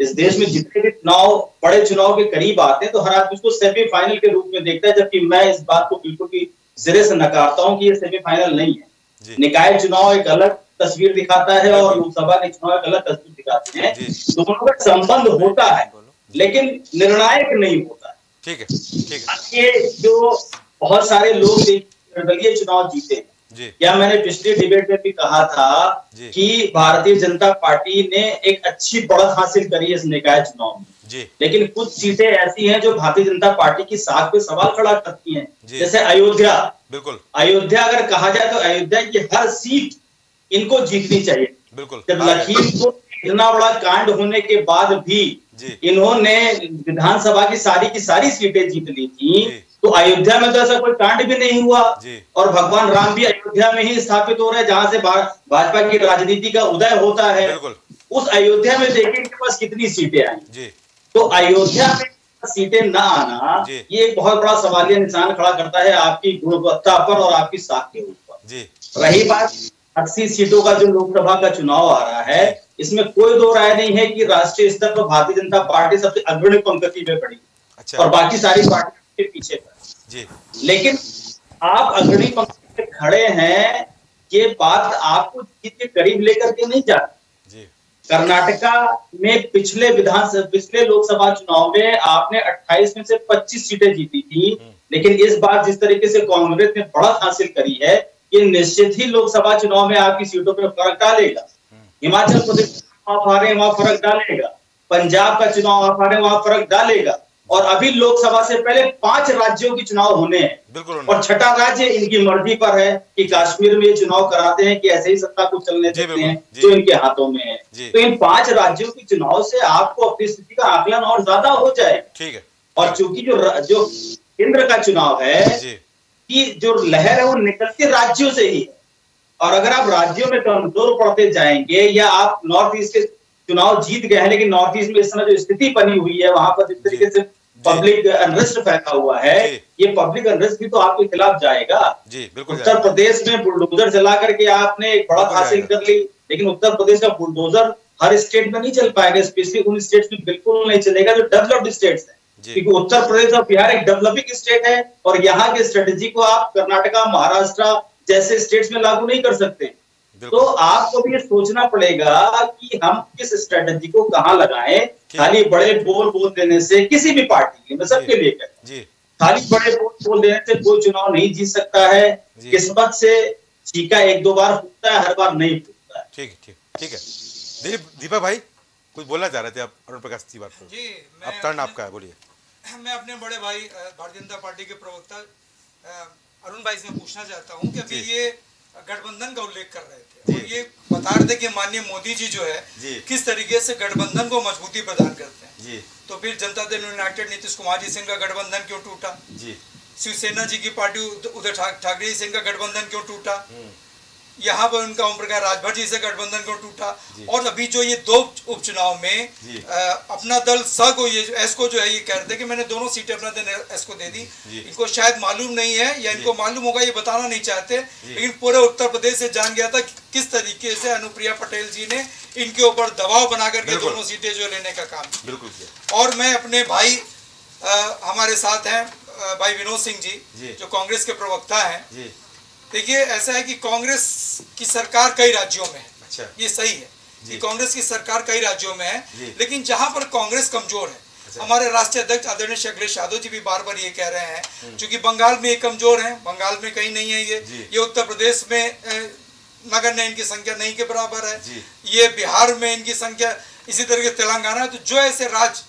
इस देश में जितने भी चुनाव बड़े चुनाव के करीब आते हैं तो हर आदमी उसको सेमीफाइनल के रूप में देखता है जबकि मैं इस बात को बिल्कुल भी सिरे से नकारता हूँ कि ये सेमीफाइनल नहीं है। निकाय चुनाव एक अलग तस्वीर दिखाता है और लोकसभा के चुनाव एक अलग तस्वीर दिखाते हैं। दोनों का संबंध होता है लेकिन निर्णायक नहीं होता ठीक है ठीक है। ये जो बहुत सारे लोग निर्दलीय चुनाव जीते हैं या मैंने पिछले डिबेट में भी कहा था। कि भारतीय जनता पार्टी ने एक अच्छी बढ़त हासिल करी है इस निकाय चुनाव में। लेकिन कुछ सीटें ऐसी हैं जो भारतीय जनता पार्टी की साख पे सवाल खड़ा करती हैं। जैसे अयोध्या। बिल्कुल। अयोध्या अगर कहा जाए तो अयोध्या की हर सीट इनको जीतनी चाहिए। बिल्कुल। जब लखीमपुर इतना बड़ा कांड होने के बाद भी। इन्होंने विधानसभा की सारी की सारी सीटें जीत ली थी। तो अयोध्या में तो ऐसा कोई कांड भी नहीं हुआ और भगवान राम भी अयोध्या में ही स्थापित हो रहे हैं जहाँ से भाजपा की राजनीति का उदय होता है। उस अयोध्या में देखें इनके पास कितनी सीटें आई। तो अयोध्या में सीटें न आना ये एक बहुत बड़ा सवालिया निशान खड़ा करता है आपकी गुणवत्ता पर और आपकी साख के ऊपर। रही बात अस्सी सीटों का जो लोकसभा का चुनाव आ रहा है इसमें कोई दो राय नहीं है कि राष्ट्रीय स्तर पर भारतीय जनता पार्टी सबसे अग्रणी पंक्ति में पड़ी अच्छा। और बाकी सारी पार्टी के पीछे पर। जी। लेकिन आप अग्रणी पंक्ति में खड़े हैं ये बात आपको जीत के करीब लेकर के नहीं जाती। कर्नाटका में पिछले विधानसभा पिछले लोकसभा चुनाव में आपने 28 में से 25 सीटें जीती थी लेकिन इस बार जिस तरीके से कांग्रेस ने बढ़त हासिल करी है ये निश्चित ही लोकसभा चुनाव में आपकी सीटों पर फ़र्क डालेगा। हिमाचल प्रदेश आप आ रहे हैं वहाँ फ़र्क डालेगा। पंजाब का चुनाव आप आ रहे हैं वहाँ फ़र्क डालेगा। और अभी लोकसभा से पहले पाँच राज्यों के चुनाव होने हैं। बिल्कुल और छठा राज्य इनकी मर्ज़ी पर है कि कश्मीर में ये चुनाव कराते हैं कि ऐसे ही सत्ता को चलने देते हैं जो। इनके हाथों में है। तो इन पाँच राज्यों के चुनाव से आपको अपनी स्थिति का आकलन और ज़्यादा हो जाए। ठीक है। और चूँकि जो जो केंद्र का चुनाव है कि जो लहर है वो निकलती राज्यों से ही है। और अगर आप राज्यों में कमज़ोर पड़ते जाएँगे या आप नॉर्थ ईस्ट के चुनाव जीत गए हैं लेकिन नॉर्थ ईस्ट में इस समय जो स्थिति बनी हुई है वहाँ पर जिस तरीके से पब्लिक अनरेस्ट फैला हुआ है। ये पब्लिक अनरेस्ट भी तो आपके खिलाफ जाएगा। जी बिल्कुल उत्तर प्रदेश में बुलडोजर चला करके आपने एक बढ़त हासिल कर ली लेकिन उत्तर प्रदेश का बुलडोजर हर स्टेट में नहीं चल पाएगा स्पेशली उन स्टेट्स में बिल्कुल नहीं चलेगा जो डेवलप्ड स्टेट्स हैं। क्योंकि उत्तर प्रदेश और बिहार एक डेवलपिंग स्टेट है और यहाँ के स्ट्रेटेजी को आप कर्नाटका महाराष्ट्र जैसे स्टेट्स में लागू नहीं कर सकते। तो आपको भी ये सोचना पड़ेगा कि हम किस स्ट्रेटेजी को कहाँ लगाएँ? खाली बड़े बोल बोल देने से किसी भी पार्टी के मैं सबके लिए कह रहा। जी। खाली बड़े बोल बोल देने से कोई चुनाव नहीं जीत सकता है। किस्मत से चीका एक दो बार फूटता है हर बार नहीं फूटता है। ठीक ठीक ठीक है। दीप दीपक भाई कुछ बोलना चाह रहे थे आप अरुण प्रकाश जी बात को? जी अब टर्न आपका है बोलिए। मैं अपने बड़े भाई भारतीय जनता पार्टी के प्रवक्ता अरुण भाई से पूछना चाहता हूँ कि अभी ये गठबंधन का उल्लेख कर रहे थे। और ये बता रहे थे कि माननीय मोदी जी जो है जी। किस तरीके से गठबंधन को मजबूती प्रदान करते हैं। जी। तो फिर जनता दल यूनाइटेड नीतीश कुमार जी सिंह का गठबंधन क्यों टूटा? जी। शिवसेना जी की पार्टी उधर उद्धव ठाकरे जी सिंह का गठबंधन क्यों टूटा? यहाँ पर उनका ओम प्रकाश राजभर जी से गठबंधन को टूटा। और अभी जो ये दो उपचुनाव में। अ, अपना दल स को ये एस को जो है ये कह रहे थे कि मैंने दोनों सीटें अपना दल एस को दे दी। इनको शायद मालूम नहीं है या इनको मालूम होगा ये बताना नहीं चाहते। लेकिन पूरे उत्तर प्रदेश से जान गया था कि किस तरीके से अनुप्रिया पटेल जी ने इनके ऊपर दबाव बना करके दोनों सीटें जो लेने का काम बिल्कुल और मैं अपने भाई हमारे साथ हैं भाई विनोद सिंह जी, जी। कांग्रेस के प्रवक्ता हैं। देखिए ऐसा है कि कांग्रेस की सरकार कई राज्यों में है। अच्छा। ये सही है कि कांग्रेस की सरकार कई राज्यों में है लेकिन जहाँ पर कांग्रेस कमज़ोर है अच्छा। हमारे राष्ट्रीय अध्यक्ष आदरणीय अखिलेश यादव जी भी बार बार ये कह रहे हैं क्योंकि बंगाल में ये कमज़ोर है बंगाल में कहीं नहीं है ये। ये उत्तर प्रदेश में नगर नगण्य इनकी संख्या नहीं के बराबर है। ये बिहार में इनकी संख्या इसी तरह के तेलंगाना है तो जो ऐसे राज्य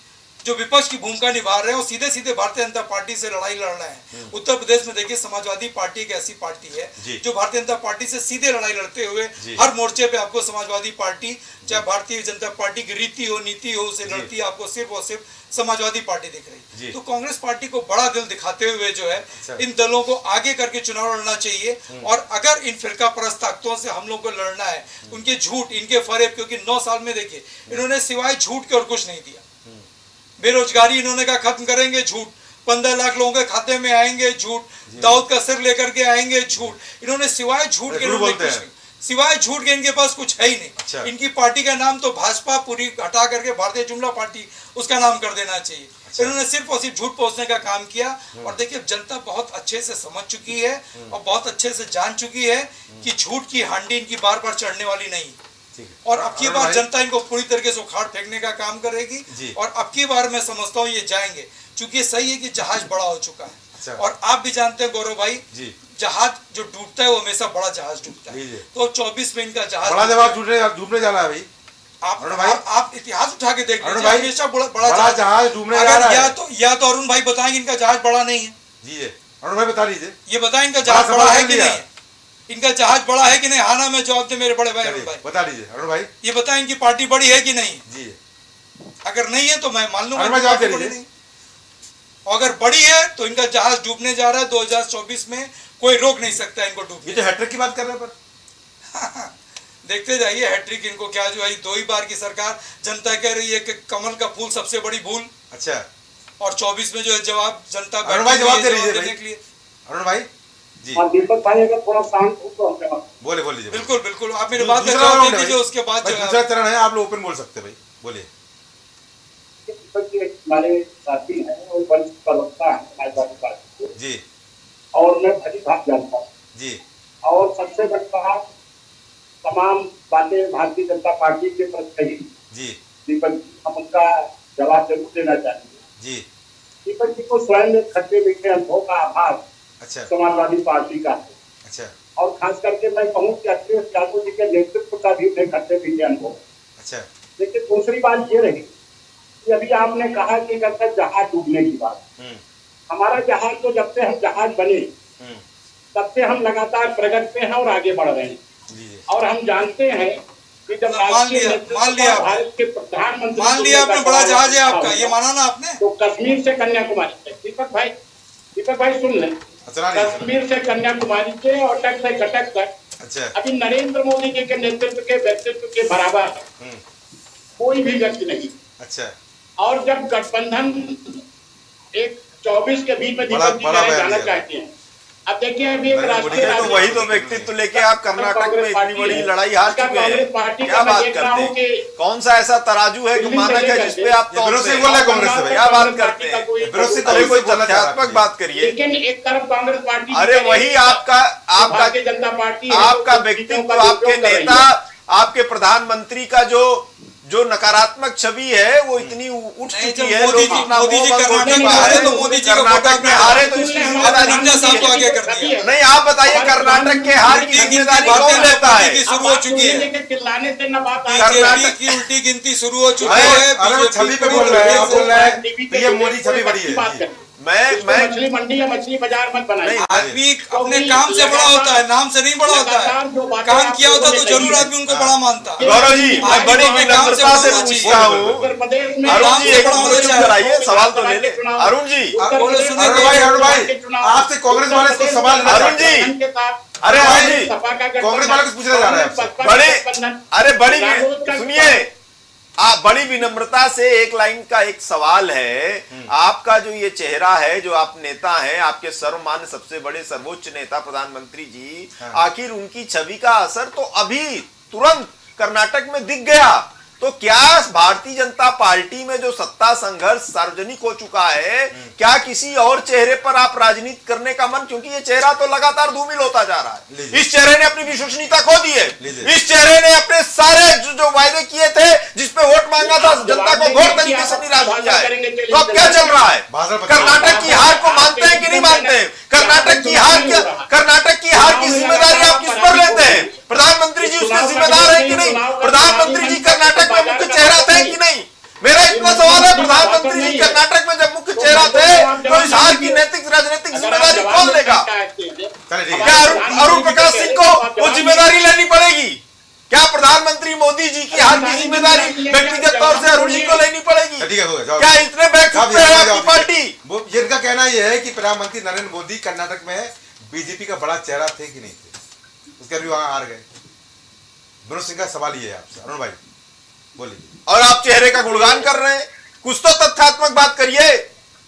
जो विपक्ष की भूमिका निभा रहे हैं वो सीधे सीधे भारतीय जनता पार्टी से लड़ाई लड़ रहे हैं। उत्तर प्रदेश में देखिए समाजवादी पार्टी एक ऐसी पार्टी है जो। भारतीय जनता पार्टी से सीधे लड़ाई लड़ते हुए हर मोर्चे पे आपको समाजवादी पार्टी चाहे भारतीय जनता पार्टी की रीति हो नीति हो उसे लड़ती है आपको सिर्फ़ और सिर्फ़ समाजवादी पार्टी दिख रही तो कांग्रेस पार्टी को बड़ा दिल दिखाते हुए जो है अच्छा। इन दलों को आगे करके चुनाव लड़ना चाहिए और अगर इन फिरका परस्त ताकतों से हम लोग को लड़ना है उनके झूठ इनके फरेब क्योंकि नौ साल में देखिए इन्होंने सिवाय झूठ के और कुछ नहीं दिया। बेरोजगारी इन्होंने कहा खत्म करेंगे झूठ। पंद्रह लाख लोगों के खाते में आएँगे झूठ। दाऊद का सिर लेकर के आएँगे झूठ। इन्होंने सिवाय झूठ के कुछ सिवाय झूठ के इनके पास कुछ है ही अच्छा। नहीं इनकी पार्टी का नाम तो भाजपा पूरी हटा करके भारतीय जुमला पार्टी उसका नाम कर देना चाहिए। अच्छा। इन्होंने सिर्फ़ और सिर्फ़ झूठ पहुँचने का काम किया और देखिए जनता बहुत अच्छे से समझ चुकी है और बहुत अच्छे से जान चुकी है कि झूठ की हांडी इनकी बार बार चढ़ने वाली नहीं। है और अब की बार जनता इनको पूरी तरीके से उखाड़ फेंकने का काम करेगी और अब की बार मैं समझता हूँ ये जाएँगे क्योंकि सही है कि जहाज़ बड़ा हो चुका अच्छा। है और आप भी जानते हैं गौरव भाई जी। जहाज़ जो डूबता है वो हमेशा बड़ा जहाज़ डूबता। है। तो चौबीस में इनका जहाज़ बड़ा डूबने डूबने जाना है भाई आप अरुण भाई- आप, इतिहास उठा के देख लीजिए भाई, हमेशा बड़ा बड़ा जहाज़ डूबने जा रहा या तो या तो अरुण भाई बताएँगे इनका जहाज़ बड़ा नहीं है। जी अरुण भाई बता लीजिए ये बताएँ इनका जहाज़ बड़ा है कि नहीं है? इनका जहाज़ बड़ा है कि नहीं? हाना में जवाब दे मेरे बड़े भाई अरुण भाई। बता लीजिए अरुण भाई। ये बताएँ इनकी पार्टी बड़ी है कि नहीं? जी। अगर नहीं है तो मैं मान लूँगा इनकी जवाब दे और अगर बड़ी है तो इनका जहाज़ डूबने जा रहा है। 2024 में कोई रोक नहीं सकता इनको डूब ये तो हैट्रिक की बात कर रहे हैं पर। देखते जाइए हैट्रिक इनको क्या जो है दो ही बार की सरकार। जनता कह रही है कि कमल का फूल सबसे बड़ी भूल। अच्छा। और 24 में जो है जवाब जनता अरुण भाई जवाब है दे के लिए। अरुण भाई। और दीपक भाई अगर थोड़ा शांत हो तो हम जवाब बोले बोल लीजिए बिल्कुल बिल्कुल आप मेरी बात जवाब है। उसके बाद है दूसरा चरण है आप लोग ओपन बोल सकते भाई। बोलिए। दीपक जी हमारे साथी हैं वो वरिष्ठ प्रवक्ता है समाजवादी पार्टी के। जी। और मैं भली भाग जानता हूँ। जी। और सबसे बड़ी बात तमाम बातें भारतीय जनता पार्टी के प्रति कही। जी। दीपक जी हम उनका जवाब ज़रूर देना चाहेंगे। जी। दीपक जी को स्वयं खट्टे मीठे अनुभव का आभार। अच्छा। समाजवादी पार्टी का। है अच्छा। और खास करके मैं कहूँ कि अखिलेश यादव जी के नेतृत्व का भी उन्हें खट्टे मीठे अनुभव अच्छा। लेकिन दूसरी बात ये रही कि अभी आपने कहा कि अगर जहाज़ डूबने की बात। हम्म। हमारा जहाज़ तो जब से हम जहाज़ बने हम्म। तब से हम लगातार प्रगति पे हैं और आगे बढ़ रहे हैं। और हम जानते हैं कि जब मान लिया, मान लिया भारत के प्रधानमंत्री मान लिया आपने बड़ा जहाज़ है आपका ये माना ना आपने। तो कश्मीर से कन्याकुमारी दीपक भाई दीपक भाई सुन लें। कश्मीर से कन्याकुमारी से और तक से कटक तक। अच्छा। अभी नरेंद्र मोदी जी के नेतृत्व के व्यक्तित्व के बराबर हम्म। कोई भी व्यक्ति नहीं। अच्छा। और जब गठबंधन एक चौबीस के बीच में दीपक जी जाना चाहते हैं अब देखिए अभी एक राष्ट्रीय तो वही तो व्यक्तित्व लेके आप कर्नाटक में इतनी बड़ी लड़ाई हार चुके हैं? क्या बात करते हैं? कौन सा ऐसा तराजू है मानक है जिसपे आप विरोध? बोल कांग्रेस से क्या बात करते हैं। विरोध अरे कोई तथ्यात्मक बात करिए। लेकिन एक तरफ़ कांग्रेस पार्टी अरे वही आपका आपका जनता पार्टी आपका व्यक्तित्व आपके विरोध कर रही नेता आपके प्रधानमंत्री का जो जो नकारात्मक छवि है वो इतनी उठ चुकी है मोदी जी- मोदी जी कर्नाटक में हारे तो मोदी जी कर्नाटक में आपने हारे तो आगे कर दिया। नहीं आप बताइए कर्नाटक के हार की ज़िम्मेदारी कौन लेता है शुरू हो चुकी है। कर्नाटक- की उल्टी गिनती शुरू हो चुकी है छवि पे बोल रहे हैं रहे तो ये मोदी छवि बड़ी है। मैं मैं मछली मंडी या मछली बाज़ार मत बनाइए। आदमी अपने काम से बड़ा होता है नाम से नहीं बड़ा होता है। काम किया होता तो ज़रूर आदमी उनको। बड़ा मानता। गौरव जी मैं बड़ी अपने काम से बड़ा हूँ। अरुण जी एक सवाल तो ले ले अरुण जी बोले सुने भाई, अरुण भाई, आपसे कांग्रेस वाले इसको सवाल अरुण जी। के अरे अरुण जी, का कांग्रेस वाले कुछ पूछना चाह रहे हैं। बड़े अरे बड़ी सुनिए आप बड़ी विनम्रता से एक लाइन का एक सवाल है। आपका जो ये चेहरा है जो आप नेता हैं आपके सर्वमान्य सबसे बड़े सर्वोच्च नेता प्रधानमंत्री जी हाँ। आखिर उनकी छवि का असर तो अभी तुरंत कर्नाटक में दिख गया। तो क्या भारतीय जनता पार्टी में जो सत्ता संघर्ष सार्वजनिक हो चुका है क्या किसी और चेहरे पर आप राजनीति करने का मन क्योंकि ये चेहरा तो लगातार धूमिल होता जा रहा है। इस चेहरे ने अपनी विश्वसनीयता खो दी है। इस चेहरे ने अपने सारे जो, जो वायदे किए थे जिसपे वोट मांगा था जनता को घोर तरीके से निराश किया जाए। तो अब क्या चल रहा है? कर्नाटक की हार को मानते हैं कि नहीं मानते? हैं कर्नाटक की हार कर्नाटक की हार की ज़िम्मेदारी आप किस पर लेते हैं? प्रधानमंत्री जी उसके जिम्मेदार है कि नहीं? प्रधानमंत्री जी कर्नाटक में मुख्य चेहरा थे कि नहीं? मेरा इतना सवाल है प्रधानमंत्री जी कर्नाटक में जब मुख्य चेहरा थे तो इस हार की नैतिक राजनीतिक ज़िम्मेदारी कौन लेगा? क्या अरुण अरुण प्रकाश सिंह को वो ज़िम्मेदारी लेनी पड़ेगी। क्या प्रधानमंत्री मोदी जी की हार की ज़िम्मेदारी व्यक्तिगत तौर से अरुण जी को लेनी पड़ेगी? ठीक है क्या इतने सकते हैं आपकी पार्टी? इनका कहना यह है कि प्रधानमंत्री नरेंद्र मोदी कर्नाटक में बीजेपी का बड़ा चेहरा थे कि नहीं थे? उसके अभी वहाँ हार गए। विनोद सिंह का सवाल ये है आपसे। अरुण भाई बोलिए। और आप चेहरे का गुणगान कर रहे हैं। कुछ तो तथ्यात्मक बात करिए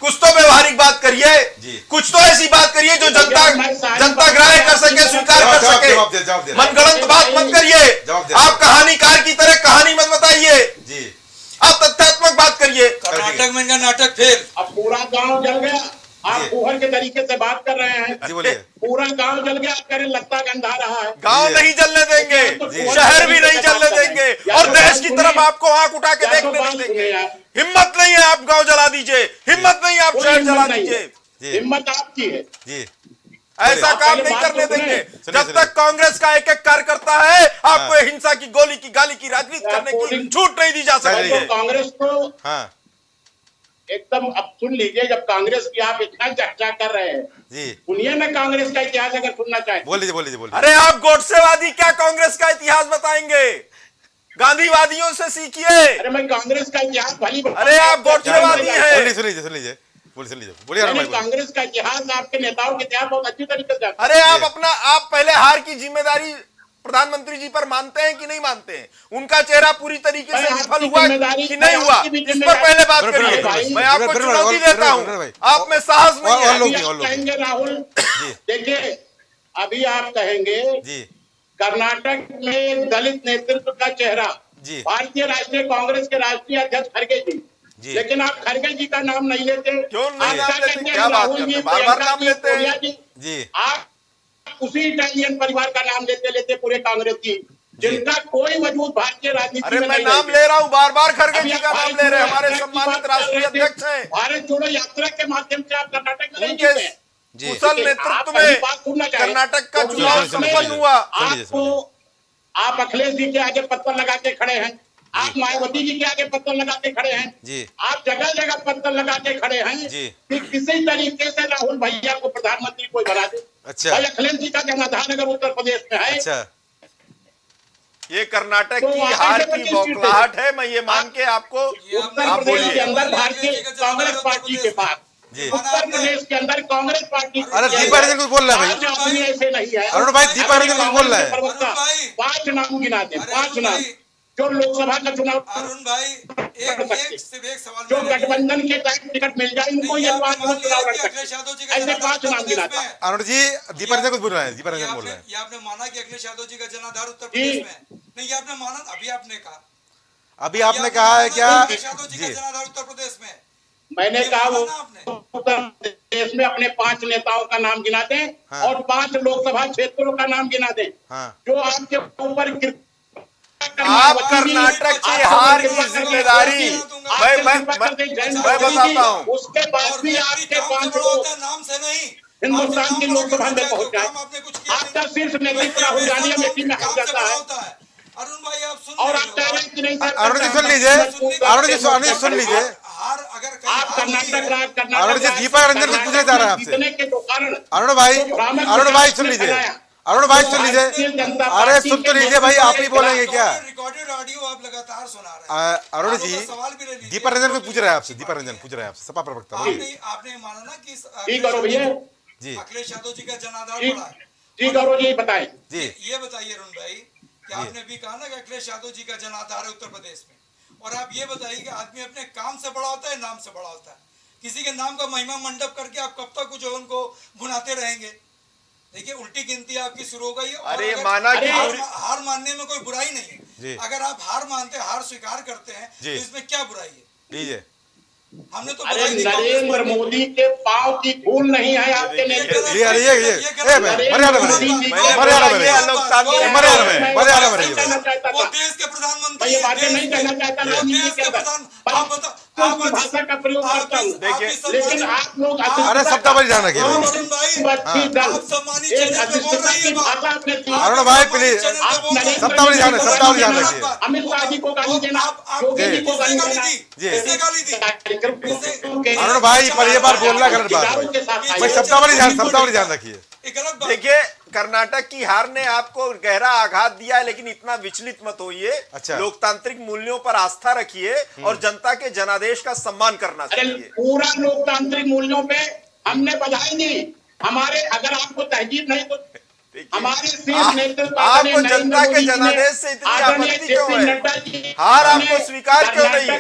कुछ तो व्यवहारिक बात करिए। कुछ तो ऐसी बात करिए जो जनता जनता ग्राह्य कर सके स्वीकार कर सके। मनगढ़ंत बात मत करिए। आप कहानीकार की तरह कहानी मत बताइए। जी। आप तथ्यात्मक बात करिए। कर्नाटक में नाटक फेल अब पूरा गाँव जल गया। आप। फूहर के तरीके से बात कर रहे हैं। जी बोलिए। पूरा गाँव जल गया करें लगता गंधा रहा है। गाँव नहीं जलने देंगे जी। शहर भी नहीं जलने देंगे। और तो देश की तरफ़ आपको आँख उठा के तो देखने नहीं देंगे। हिम्मत नहीं है आप गाँव जला दीजिए। हिम्मत नहीं है आप शहर जला दीजिए। हिम्मत आपकी है। जी। ऐसा काम नहीं करने तो देंगे। जब तक कांग्रेस का एक एक कार्यकर्ता है आपको हाँ। हिंसा की गोली की गाली की राजनीति करने की छूट नहीं दी जा सकती। तो कांग्रेस को हाँ। एकदम अब सुन लीजिए जब कांग्रेस की आप इतना चर्चा कर रहे हैं जी। सुनिए ना कांग्रेस का इतिहास अगर सुनना चाहे। बोल लीजिए बोल लीजिए बोलिए अरे आप गोडसेवादी क्या कांग्रेस का इतिहास बताएँगे? गांधीवादियों से सीखिए। अरे मैं कांग्रेस का इतिहास भली अरे आप गोडसेवादी है। सुन लीजिए सुन लीजिए बोलिए। कांग्रेस का इतिहास आपके नेताओं के इतिहास बहुत अच्छी तरीके से अरे आप अपना आप पहले हार की ज़िम्मेदारी प्रधानमंत्री जी पर मानते हैं कि नहीं मानते हैं? उनका चेहरा पूरी तरीके से विफल हुआ कि नहीं हुआ? इस पर पहले बात करिए। मैं आपको चुनौती देता हूँ। आप में साहस नहीं है। अभी आप कहेंगे राहुल देखिए अभी आप कहेंगे कर्नाटक में दलित नेतृत्व का चेहरा भारतीय राष्ट्रीय कांग्रेस के राष्ट्रीय अध्यक्ष खड़गे जी। जी। लेकिन आप खड़गे जी का नाम नहीं लेते। क्यों नहीं आप नाम क्या लेते? क्या बात करते हैं? बार-बार नाम लेते हैं। जी। आप उसी इटालियन परिवार का नाम लेते लेते पूरे कांग्रेस की। जिनका कोई वजूद भारतीय राजनीति अरे में नाम ले रहा हूँ बार बार खड़गे जी का नाम भारत ले रहे हैं जोड़ो हमारे यात्रा सम्मानित राष्ट्रीय अध्यक्ष हैं। भारत जोड़ो यात्रा के माध्यम से आप कर्नाटक में नहीं उनके कुशल नेतृत्व में। कर्नाटक का तो चुनाव संपन्न हुआ। आपको आप अखिलेश जी के आगे पत्थर लगा के खड़े हैं। आप मायावती जी के आगे पत्थर लगा के खड़े हैं। आप जगह जगह पत्थर लगा के खड़े हैं कि किसी तरीके से राहुल भैया को प्रधानमंत्री कोई बना दे। अच्छा। अखिलेश जी का अगर उत्तर प्रदेश में है। अच्छा। ये कर्नाटक तो की हार की बौखलाहट है मैं ये मान के आपको उत्तर प्रदेश के अंदर भारतीय कांग्रेस पार्टी के पास। जी। उत्तर प्रदेश के अंदर कांग्रेस पार्टी अरे दीपा रंजन कुछ बोल रहा है भाई। ऐसे नहीं है। अरुण भाई, दीपा रंजन कुछ बोल रहा है। पाँच नाम गिना दे पाँच नाम। जो लोकसभा का चुनाव अरुण भाई एक एक सिर्फ़ एक सवाल जो गठबंधन के तहत टिकट मिल जाए उनको ये चुनाव लड़ सकते अखिलेश यादव जी का ऐसे जनाधार पाँच नाम उत्तर प्रदेश में अरुण जी दीपा रंजन कुछ बोल रहे हैं दीपा ये बोल रहे हैं। ये आपने माना कि अखिलेश यादव जी का जनाधार उत्तर प्रदेश में? नहीं ये आपने माना अभी आपने कहा। अभी आपने कहा है क्या? अखिलेश यादव जी का जनाधार उत्तर प्रदेश में। मैंने कहा वो उत्तर प्रदेश में अपने पाँच नेताओं का नाम गिना दें हाँ। और पाँच लोकसभा क्षेत्रों का नाम गिना दें। हाँ। जो आपके ऊपर आप कर्नाटक की हार की ज़िम्मेदारी मैं मैं मैं जी, बताता हूँ। उसके बाद भी आपके पाँच बड़ा लोग नाम से नहीं। हिंदुस्तान की लोकसभा में पहुँच जाए। आपका व्यक्ति नेतृत्व राहुल गांधी अमेठी में हार जाता है। अरुण भाई आप सुन और आप नहीं अरुण जी सुन लीजिए। अरुण जी अरुण जी सुन लीजिए अगर आप कर्नाटक राज कर्नाटक अरुण जी, दीपा रंजन कुछ पूछना चाह रहा है आपसे। जो कारण अरुण भाई अरुण भाई सुन लीजिए। अरुण भाई सुन लीजिए। अरे सुन तो लीजिए भाई आप ही बोलेंगे क्या? रिकॉर्डेड ऑडियो आप लगातार सुना रहे हैं। अरुण जी उसका सवाल भी ले लीजिए। दीपा रंजन कुछ पूछ रहा है आपसे दीपा रंजन पूछ रहा है आपसे सपा प्रवक्ता। आपने आपने माना ना कि जी करो भैया। जी। अखिलेश यादव जी का जनाधार पड़ा है। जी गौरव जी बताएँ। जी। ये बताइए अरुण भाई कि आपने भी कहा ना कि अखिलेश यादव जी का जनाधार है उत्तर प्रदेश में। और आप ये बताइए कि आदमी अपने काम से बड़ा होता है नाम से बड़ा होता है। किसी के नाम का महिमा मंडप करके आप कब तक जो उनको गुनाते रहेंगे? देखिए उल्टी गिनती आपकी शुरू हो गई है अरे अगर माना कि हार, हार मानने में कोई बुराई नहीं है। अगर आप हार मानते हार स्वीकार करते हैं तो इसमें क्या बुराई है? हमने तो अरे नरेंद्र मोदी के पाँव की धूल नहीं है आपके नेतृत्व ये ये ये मर्यादा में मर्यादा में मर्यादा में मर्यादा में वो देश के प्रधानमंत्री मैं ये बातें देश नहीं के- कहना चाहता वो देश के प्रधान पर आप बता तो भाषा का प्रयोग करता हूँ। देखिए, लेकिन आप लोग अरे ध्यान रखिए भाई। अरुण भाई है प्लीज़ शब्दावली ध्यान मोदी को शब्दावली रखिए अमित शाह जी को गाली देना योगी। को गाली देना। जी। किसने गाली दी? अरुण भाई पर ये बार बोलना गलत बात है। साथ भाई शब्दावली ध्यान शब्दावली ध्यान रखिए। देखिए कर्नाटक की हार ने आपको गहरा आघात दिया है लेकिन इतना विचलित मत होइए। अच्छा। लोकतांत्रिक मूल्यों पर आस्था रखिए और जनता के जनादेश का सम्मान करना चाहिए। पूरा लोकतांत्रिक मूल्यों पे हमने बधाई दी। हमारे अगर आपको तहजीब नहीं तो हमारे शीर्ष आपको जनता के जनादेश से इतनी आपत्ति क्यों है? हार आपको स्वीकार क्यों नहीं है?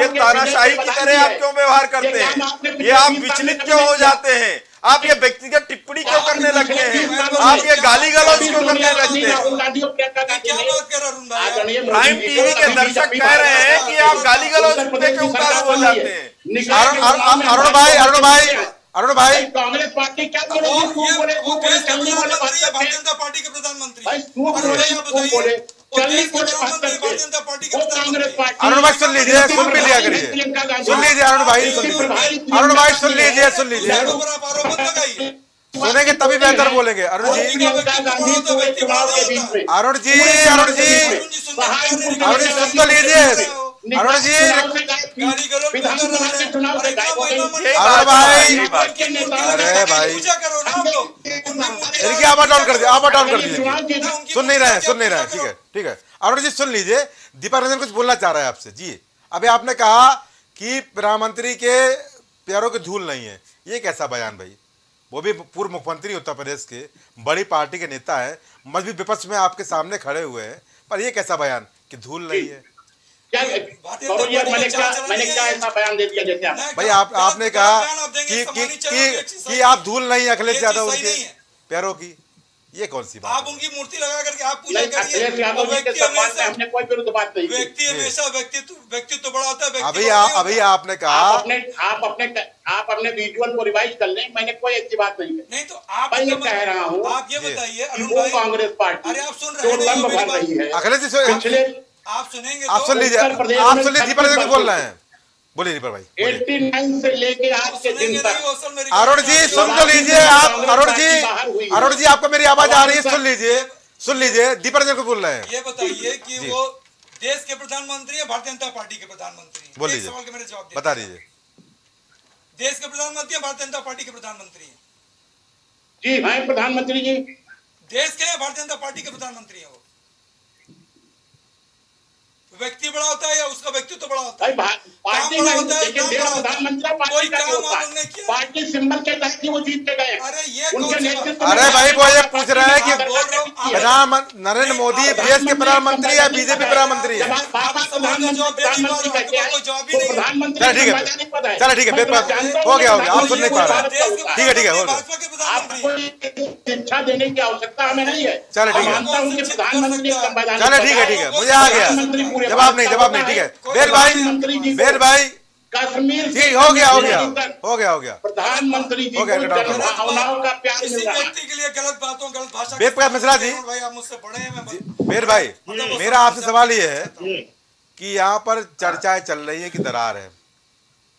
ये तानाशाही की तरह आप क्यों व्यवहार करते हैं? ये आप विचलित क्यों हो जाते हैं? आप ये व्यक्तिगत टिप्पणी क्यों करने लगते हैं? आप ये गाली गलौज क्यों करने लगते हैं? प्राइम टीवी के दर्शक कह रहे हैं कि आप गाली गलौज क्यों के उतारू हो। जाते हैं? अरुण भाई अरुण भाई अरुण भाई। कांग्रेस पार्टी क्या वो ये बोले वो बोले चलने वाले प्रधानमंत्री बात भारतीय जनता पार्टी के प्रधानमंत्री। भाई तू अरुण भाई आप तू बोले चलने देश के बोले बात प्रधानमंत्री भारतीय जनता पार्टी के प्रधानमंत्री। अरुण भाई सुन लीजिए सुन भी लिया करिए। सुन लीजिए अरुण भाई अरुण भाई सुन लीजिए सुन लीजिए। सुनेंगे तभी बेहतर बोलेंगे। अरुण जी। प्रियंका गांधी पूरे चुनाव के बीच में। अरुण जी अरुण जी। अरुण जी सुन तो लीजिए। अरुण जी के? चुनाव से अरे भाई। अरे भाई। ना आप डाउन कर दिया आवाज़ डाउन कर। दीजिए सुन नहीं रहे हैं सुन नहीं रहे। हैं ठीक है ठीक है। अरुण जी सुन लीजिए। दीपा रंजन कुछ बोलना चाह रहा है आपसे। जी। अभी आपने कहा कि प्रधानमंत्री के प्यारों की धूल नहीं है। ये कैसा बयान भाई? वो भी पूर्व मुख्यमंत्री उत्तर प्रदेश के। बड़ी पार्टी के नेता है। मज़बूत विपक्ष में आपके सामने खड़े हुए हैं। पर ये कैसा बयान कि धूल नहीं है? क्या गौरव जी मैंने क्या मैंने क्या ऐसा बयान दे दिया जैसे आप भाई आप आपने कहा कि कि कि कि आप धूल नहीं अखिलेश यादव सही के नहीं है। प्यारों की। ये कौन सी बात आप उनकी मूर्ति लगा करके आप पूजा करिए। व्यक्ति हमेशा हमने कोई विरुद्ध बात नहीं व्यक्ति हमेशा व्यक्तित्व व्यक्तित्व बड़ा होता है अभी बड़ा आ, अभी आपने कहा आप अपने आप अपने आप अपने विजुअल को रिवाइज कर लें मैंने कोई ऐसी बात नहीं की। नहीं तो आप मैं ये कह रहा हूँ आप ये बताइए वो कांग्रेस पार्टी अरे आप सुन रहे हैं है। अखिलेश जी सुन- पिछले आप सुनेंगे आप तो सुन लीजिए आप सुन लीजिए दीपक जी बोल रहे हैं। बोलिए दीपक भाई बोलिए। 89 से लेके आज के दिन तक अरुण जी सुन तो लीजिए आप अरुण जी अरुण जी आपको मेरी आवाज़ आ रही है सुन लीजिए सुन लीजिए दीपक जी को बोल रहे हैं। ये बताइए कि वो देश के प्रधानमंत्री है भारतीय जनता पार्टी के प्रधानमंत्री? हैं? बोल लीजिए। सवाल के मेरे जवाब बता दीजिए। देश के प्रधानमंत्री है भारतीय जनता पार्टी के प्रधानमंत्री? जी हैं प्रधानमंत्री जी। देश के भारतीय जनता पार्टी के प्रधानमंत्री है वो? व्यक्ति बड़ा होता है या उसका व्यक्तित्व बड़ा होता है पार्टी काम बड़ा होता है, काम बड़ा होता है। पार्टी कोई काम नहीं होता आपने किया? पार्टी सिंबल के तहत वो जीत के गए अरे ये अरे भाई वो ये पूछ रहा है की बोल रहे हो, प्रधान नरेंद्र मोदी देश के प्रधानमंत्री या बीजेपी प्रधानमंत्री है। हैं तो प्रधानमंत्री चलो ठीक है। है? चलो ठीक है हूँ हो गया हो गया आप सुन नहीं पा रहे। ठीक है ठीक है हो गया। हैं। शिक्षा देने की आवश्यकता हमें नहीं है। चलो ठीक है। मैं मानता हूँ कि प्रधानमंत्री संवैधानिक चलो ठीक है ठीक है मुझे आ गया। जवाब नहीं जवाब नहीं ठीक है। बेर भाई बेर भाई कश्मीर हो गया हो गया हो गया हो गया। प्रधानमंत्री जी हो को गया, का प्यार है। व्यक्ति के लिए गलत बातों गलत भाषा वेद प्रकाश मिश्रा जी। भाई आप मुझसे बड़े हैं मैं भाई मेरा आपसे सवाल ये है कि यहाँ पर चर्चाएँ चल रही है कि दरार है।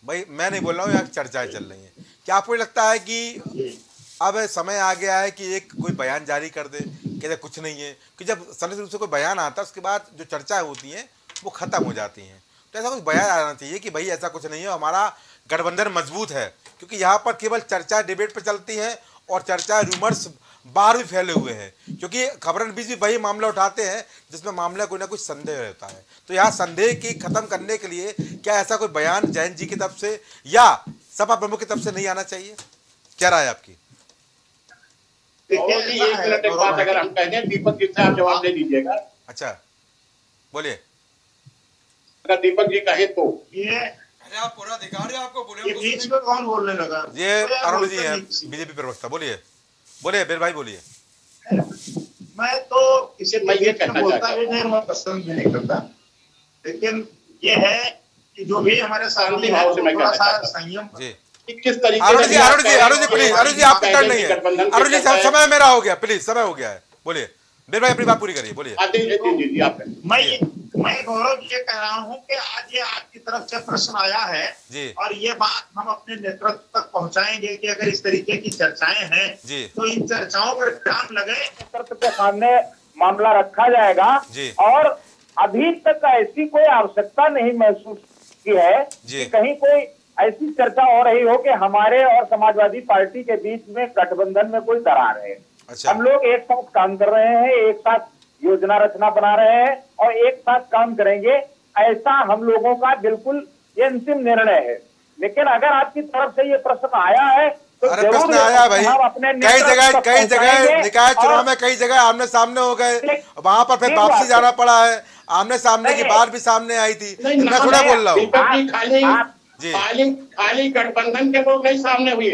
भाई मैं नहीं बोल रहा हूँ यहाँ चर्चाएँ चल रही हैं। क्या आपको लगता है कि अब समय आ गया है कि एक कोई बयान जारी कर दे कहते कुछ नहीं है कि जब संयुक्त रूप से कोई बयान आता है उसके बाद जो चर्चाएँ होती हैं वो खत्म हो जाती हैं। तो ऐसा कुछ बयान आना चाहिए कि भाई ऐसा कुछ नहीं है हमारा गठबंधन मज़बूत है। क्योंकि यहाँ पर केवल चर्चा डिबेट पर चलती है और चर्चा रूमर्स बाहर भी फैले हुए हैं। क्योंकि खबरन बीच भी वही मामला उठाते हैं जिसमें मामला कोई ना कोई संदेह रहता है। तो यहाँ संदेह की खत्म करने के लिए क्या ऐसा कोई बयान जैन जी की तरफ़ से या सपा प्रमुख की तरफ़ से नहीं आना चाहिए? क्या राय आपकी? और एक मिनट एक बात अगर हम कह दें दीपक जी से आप जवाब दे दीजिएगा। अच्छा बोलिए। अगर दीपक जी कहे तो ये अरे आप पूरा अधिकार है आपको बोले बीच में कौन बोलने लगा? ये अरुण जी हैं बीजेपी प्रवक्ता बोलिए। बोलिए बीर भाई बोलिए। मैं तो किसी मैं ये कहना बोलता चाहता भी नहीं मैं पसंद भी नहीं करता। लेकिन ये है कि जो भी हमारे सामने है भाव से तो मैं कहना संयम जी। किस तरीके अरुण जी अरुण जी अरुण जी प्लीज़ अरुण जी आप कह टर्न नहीं है। अरुण जी समय मेरा हो गया प्लीज़ समय हो गया है। बोलिए। बीर भाई अपनी बात पूरी करिए बोलिए। हाँ। मैं मैं गौरव ये कह रहा हूँ कि आज ये आपकी तरफ़ से प्रश्न आया है जी। और ये बात हम अपने नेतृत्व तक पहुँचाएँगे कि अगर इस तरीके की चर्चाएँ हैं जी। तो इन चर्चाओं पर विराम लगे नेतृत्व के सामने मामला रखा जाएगा जी। और अभी तक ऐसी कोई आवश्यकता नहीं महसूस की है कि कहीं कोई ऐसी चर्चा हो रही हो कि हमारे और समाजवादी पार्टी के बीच में गठबंधन में कोई दरार है। अच्छा। हम लोग एक साथ काम कर रहे हैं एक साथ योजना रचना बना रहे हैं और एक साथ काम करेंगे। ऐसा हम लोगों का बिल्कुल ये अंतिम निर्णय है। लेकिन अगर आपकी तरफ़ से ये प्रश्न आया है तो अरे प्रश्न आया भाई। कई जगह कई जगह निकाय चुनाव में कई जगह आमने सामने हो गए। वहाँ पर फिर वापसी जाना पड़ा है। आमने सामने की बात भी सामने आई थी। मैं ना, थोड़ा बोल रहा हूँ। खाली खाली खाली गठबंधन के लोग नहीं सामने हुए।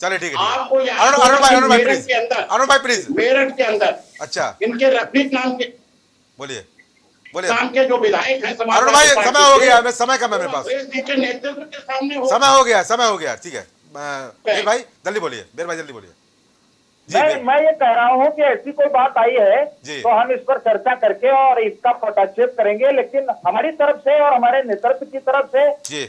चले ठीक है आपको अरुण भाई अरुण भाई प्लीज़ अरुण भाई प्लीज़ मेरठ के अंदर अच्छा। इनके रफीक नाम के बोलिए बोलिए। नाम के जो विधायक हैं अरुण भाई समय हो गया मैं समय कम है मेरे पास। के नेतृत्व के सामने समय हो गया समय हो गया ठीक है। भाई जल्दी बोलिए बीर भाई जल्दी बोलिए। मैं मैं ये कह रहा हूँ कि ऐसी कोई बात आई है तो हम इस पर चर्चा करके और इसका पटाक्षेप करेंगे लेकिन हमारी तरफ़ से और हमारे नेतृत्व की तरफ़ से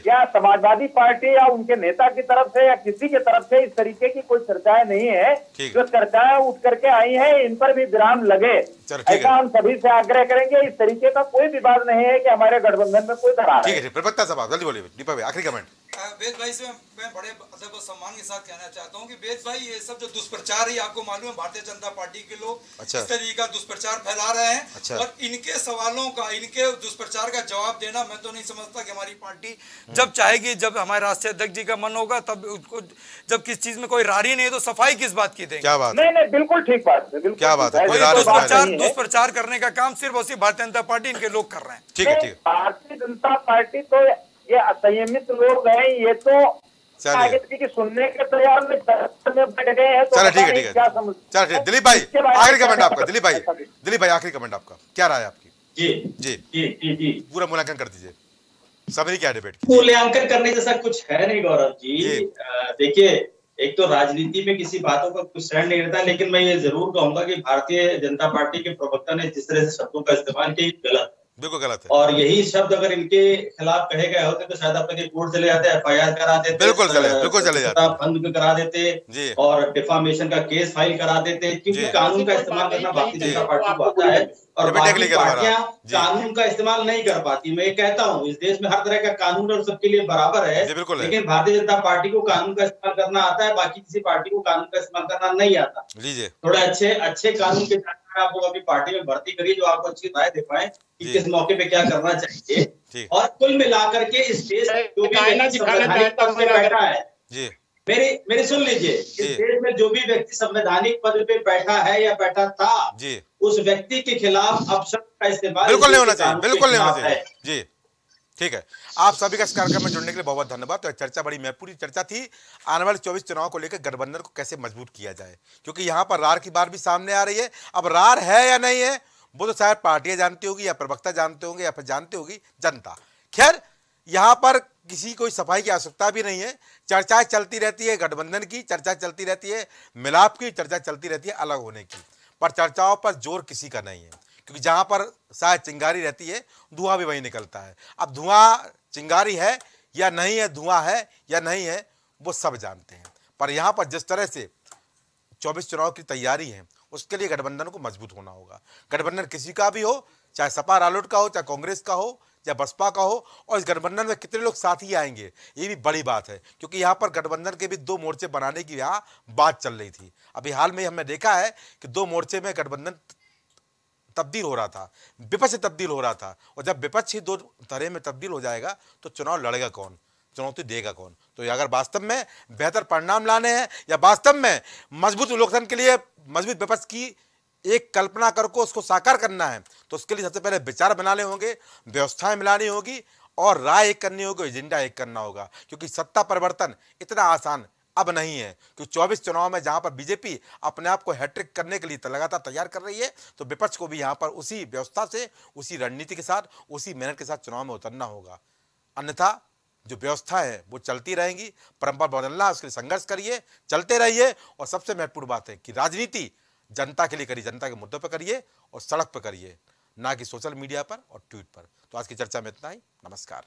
या समाजवादी पार्टी या उनके नेता की तरफ़ से या किसी की तरफ़ से इस तरीके की कोई चर्चाएँ नहीं है। जो चर्चाएँ उठ करके आई है इन पर भी विराम लगे। ऐसा हम सभी से आग्रह करेंगे इस तरीके का कोई विवाद नहीं है की हमारे गठबंधन में कोई दरार ठीक है प्रवक्ता साहब जल्दी बोलिए आखिरी कमेंट वेद भाई से मैं बड़े अदब और सम्मान के साथ कहना चाहता हूँ कि वेद भाई ये सब जो दुष्प्रचार है आपको मालूम है भारतीय जनता पार्टी के लोग अच्छा। इस तरीके का दुष्प्रचार फैला रहे हैं अच्छा। और इनके सवालों का इनके दुष्प्रचार का जवाब देना मैं तो नहीं समझता कि हमारी पार्टी जब चाहेगी जब हमारे राष्ट्रीय अध्यक्ष जी का मन होगा तब उसको जब किस चीज़ में कोई रारी नहीं है तो सफ़ाई किस बात की देंगे क्या बात नहीं नहीं बिल्कुल ठीक बात है क्या बात है? दुष्प्रचार दुष्प्रचार करने का काम सिर्फ़ और सिर्फ़ भारतीय जनता पार्टी इनके लोग कर रहे हैं ठीक है ठीक है भारतीय जनता पार्टी तो ये असंयमित लोग हैं ये तो चलिए। आगे की सुनने के तैयार में बैठ गए हैं तो चलो ठीक है ठीक है। चलो ठीक दिलीप भाई आखिरी कमेंट आपका कर दिलीप भाई। दिलीप भाई आखिरी कमेंट आपका। क्या राय आपकी? जी। जी। जी जी पूरा मूल्यांकन कर दीजिए। सबने क्या डिबेट मूल्यांकन करने जैसा कुछ है नहीं गौरव जी। जी। देखिए एक तो राजनीति में किसी बातों का कुछ शरण नहीं रहता लेकिन मैं ये ज़रूर कहूँगा कि भारतीय जनता पार्टी के प्रवक्ता ने जिस तरह से शब्दों का इस्तेमाल किया गलत बिल्कुल गलत है। और यही शब्द अगर इनके खिलाफ कहे गए होते तो शायद अपने कोर्ट चले जाते एफ़ आई आर करा देते बिल्कुल चले- बिल्कुल चले जाते। भंग भी करा देते जी। और डिफामेशन का केस फ़ाइल करा देते क्योंकि कानून का इस्तेमाल करना भारतीय जनता पार्टी को आता है और बाकी। पार्टियाँ कानून का इस्तेमाल नहीं कर पाती। मैं ये कहता हूँ इस देश में हर तरह का कानून और सबके लिए बराबर है है। लेकिन भारतीय जनता पार्टी को कानून का इस्तेमाल करना आता है बाकी किसी पार्टी को कानून का इस्तेमाल करना नहीं आता। लीजिए। थोड़े अच्छे अच्छे कानून के जानकार आप लोग अपनी पार्टी में भर्ती करिए जो आपको अच्छी राय दे पाए कि किस मौके पे क्या करना चाहिए। और कुल मिलाकर के इस देश जो भी बैठा है। मेरी मेरी सुन लीजिए इस देश में जो भी व्यक्ति संवैधानिक पद पे बैठा है या बैठा था उस व्यक्ति के खिलाफ अपशब्द का इस्तेमाल बिल्कुल नहीं होना चाहिए बिल्कुल नहीं होना चाहिए। जी ठीक है। आप सभी का इस कार्यक्रम में जुड़ने के लिए बहुत धन्यवाद। तो चर्चा बड़ी महत्वपूर्ण चर्चा थी। आने वाले चौबीस चुनाव को लेकर गठबंधन को कैसे मज़बूत किया जाए? क्योंकि यहाँ पर रार की बात भी सामने आ रही है। अब रार है या नहीं है, वो तो शायद पार्टियाँ जानती होगी या प्रवक्ता जानते होंगे या फिर जानती होगी, जनता। खैर, यहाँ पर किसी कोई सफ़ाई की आवश्यकता भी नहीं है। चर्चाएँ चलती रहती है गठबंधन की, चर्चा चलती रहती है मिलाप की, चर्चा चलती रहती है अलग होने की। पर चर्चाओं पर ज़ोर किसी का नहीं है। क्योंकि जहाँ पर शायद चिंगारी रहती है, धुआँ भी वहीं निकलता है। अब धुआँ चिंगारी है या नहीं है, धुआँ है या नहीं है, वो सब जानते हैं। पर यहाँ पर जिस तरह से चौबीस चुनाव की तैयारी है, उसके लिए गठबंधन को मज़बूत होना होगा। गठबंधन किसी का भी हो, चाहे सपा रालोट का हो, चाहे कांग्रेस का हो या बसपा का हो, और इस गठबंधन में कितने लोग साथ ही आएँगे, ये भी बड़ी बात है। क्योंकि यहाँ पर गठबंधन के भी दो मोर्चे बनाने की यहाँ बात चल रही थी। अभी हाल में हमने देखा है कि दो मोर्चे में गठबंधन तब्दील हो रहा था, विपक्ष तब्दील हो रहा था और जब विपक्ष ही दो तरह में तब्दील हो जाएगा तो चुनाव लड़ेगा कौन? चुनौती देगा कौन? तो अगर वास्तव में बेहतर परिणाम लाने हैं या वास्तव में मज़बूत लोकतंत्र के लिए मज़बूत विपक्ष की एक कल्पना करके उसको साकार करना है तो उसके लिए सबसे पहले विचार बनाने होंगे, व्यवस्थाएँ मिलानी होगी और राय एक करनी होगी एजेंडा एक करना होगा, क्योंकि सत्ता परिवर्तन इतना आसान अब नहीं है। क्योंकि चौबीस चुनाव में जहाँ पर बीजेपी अपने आप को हैट्रिक करने के लिए लगातार तैयार कर रही है तो विपक्ष को भी यहाँ पर उसी व्यवस्था से, उसी रणनीति के साथ, उसी मेहनत के साथ चुनाव में उतरना होगा। अन्यथा, जो व्यवस्था है, वो चलती रहेंगी। परंपरा बदलना, उसके लिए संघर्ष करिए, चलते रहिए, और सबसे महत्वपूर्ण बात है कि राजनीति जनता के लिए करिए, जनता के मुद्दों पर करिए, और सड़क पर करिए, ना कि सोशल मीडिया पर और ट्वीट पर। तो आज की चर्चा में इतना ही। नमस्कार।